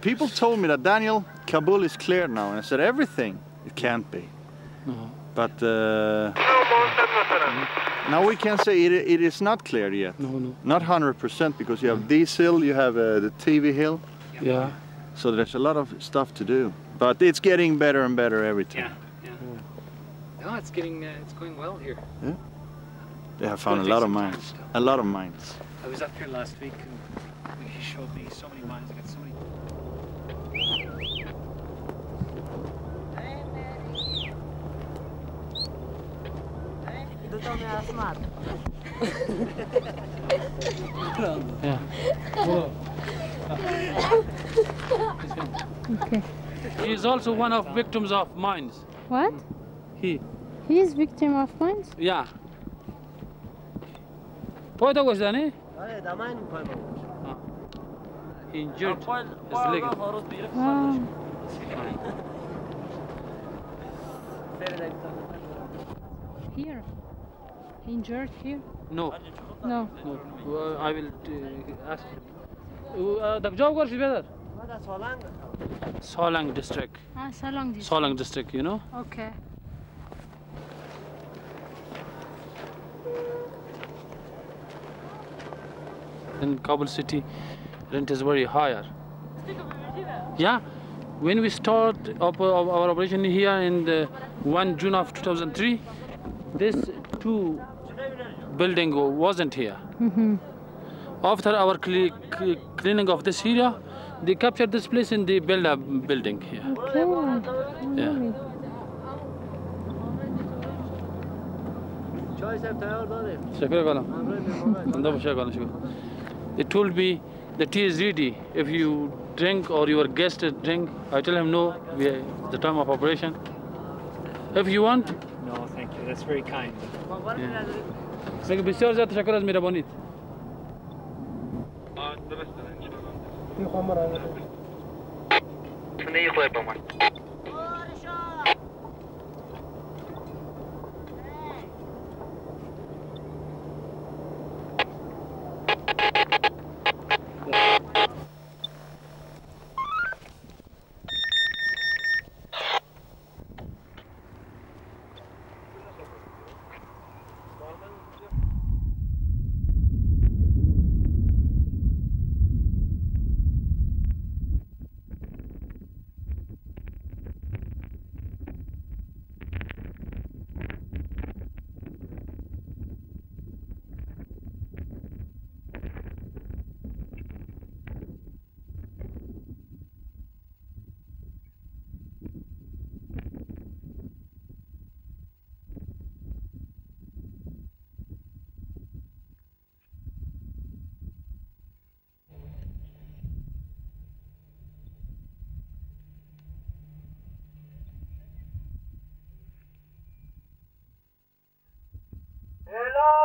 People told me that Daniel, Kabul is cleared now, and I said everything. It can't be. Uh-huh. But uh, now we can say it, it is not clear yet. No, no. Not 100% because you have this hill, you have uh, the TV hill. Yeah. So there's a lot of stuff to do. But it's getting better and better every time. Yeah, yeah. No, it's getting, uh, it's going well here. Yeah. They have found a lot take some of time mines. A lot of mines. I was up here last week and he showed me so many mines. I got so many. Yeah. Okay. He is also one of victims of mines. What? He. He is victim of mines? Yeah. پایدا گذاشتنی؟ Injured his leg. Wow. Here. Injured here? No. No. No. Uh, I will uh, ask him. Uh, the job was better. Solang district. Ah, Salong district. Solang district, you know? Okay. In Kabul city, rent is very higher. Yeah, when we start our our operation here in the 1 June of 2003, this two building wasn't here. Mm -hmm. After our cleaning of this area, they captured this place and they built a building here. Okay. Yeah. it told me the tea is ready. If you drink or your guest drink, I tell him no, we are the time of operation. If you want. No, thank you. That's very kind. Yeah. میگه بسیار زیاد تشکر از میربانید درست ان شاء الله درست Hello.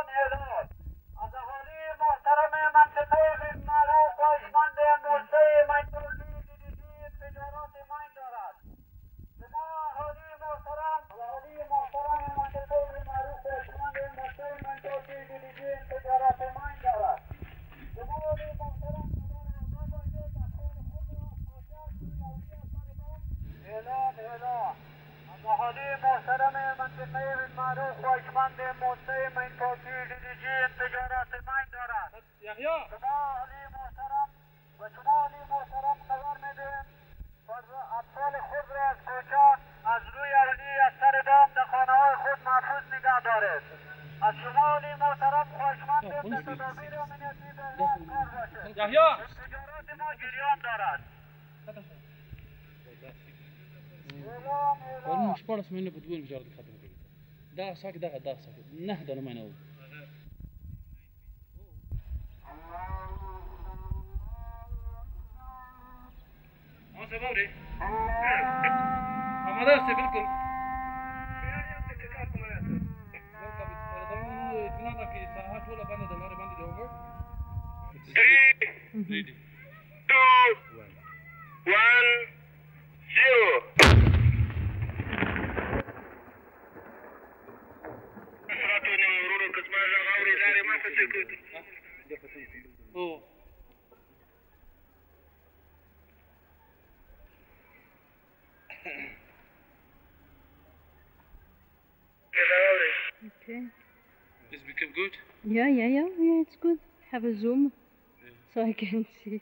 منه بدون مجرد الخاتمه دا ساك دا دا ساك. نهدا ما نوم Yeah, yeah, yeah, yeah, it's good. Have a zoom yeah. so I can (laughs) see.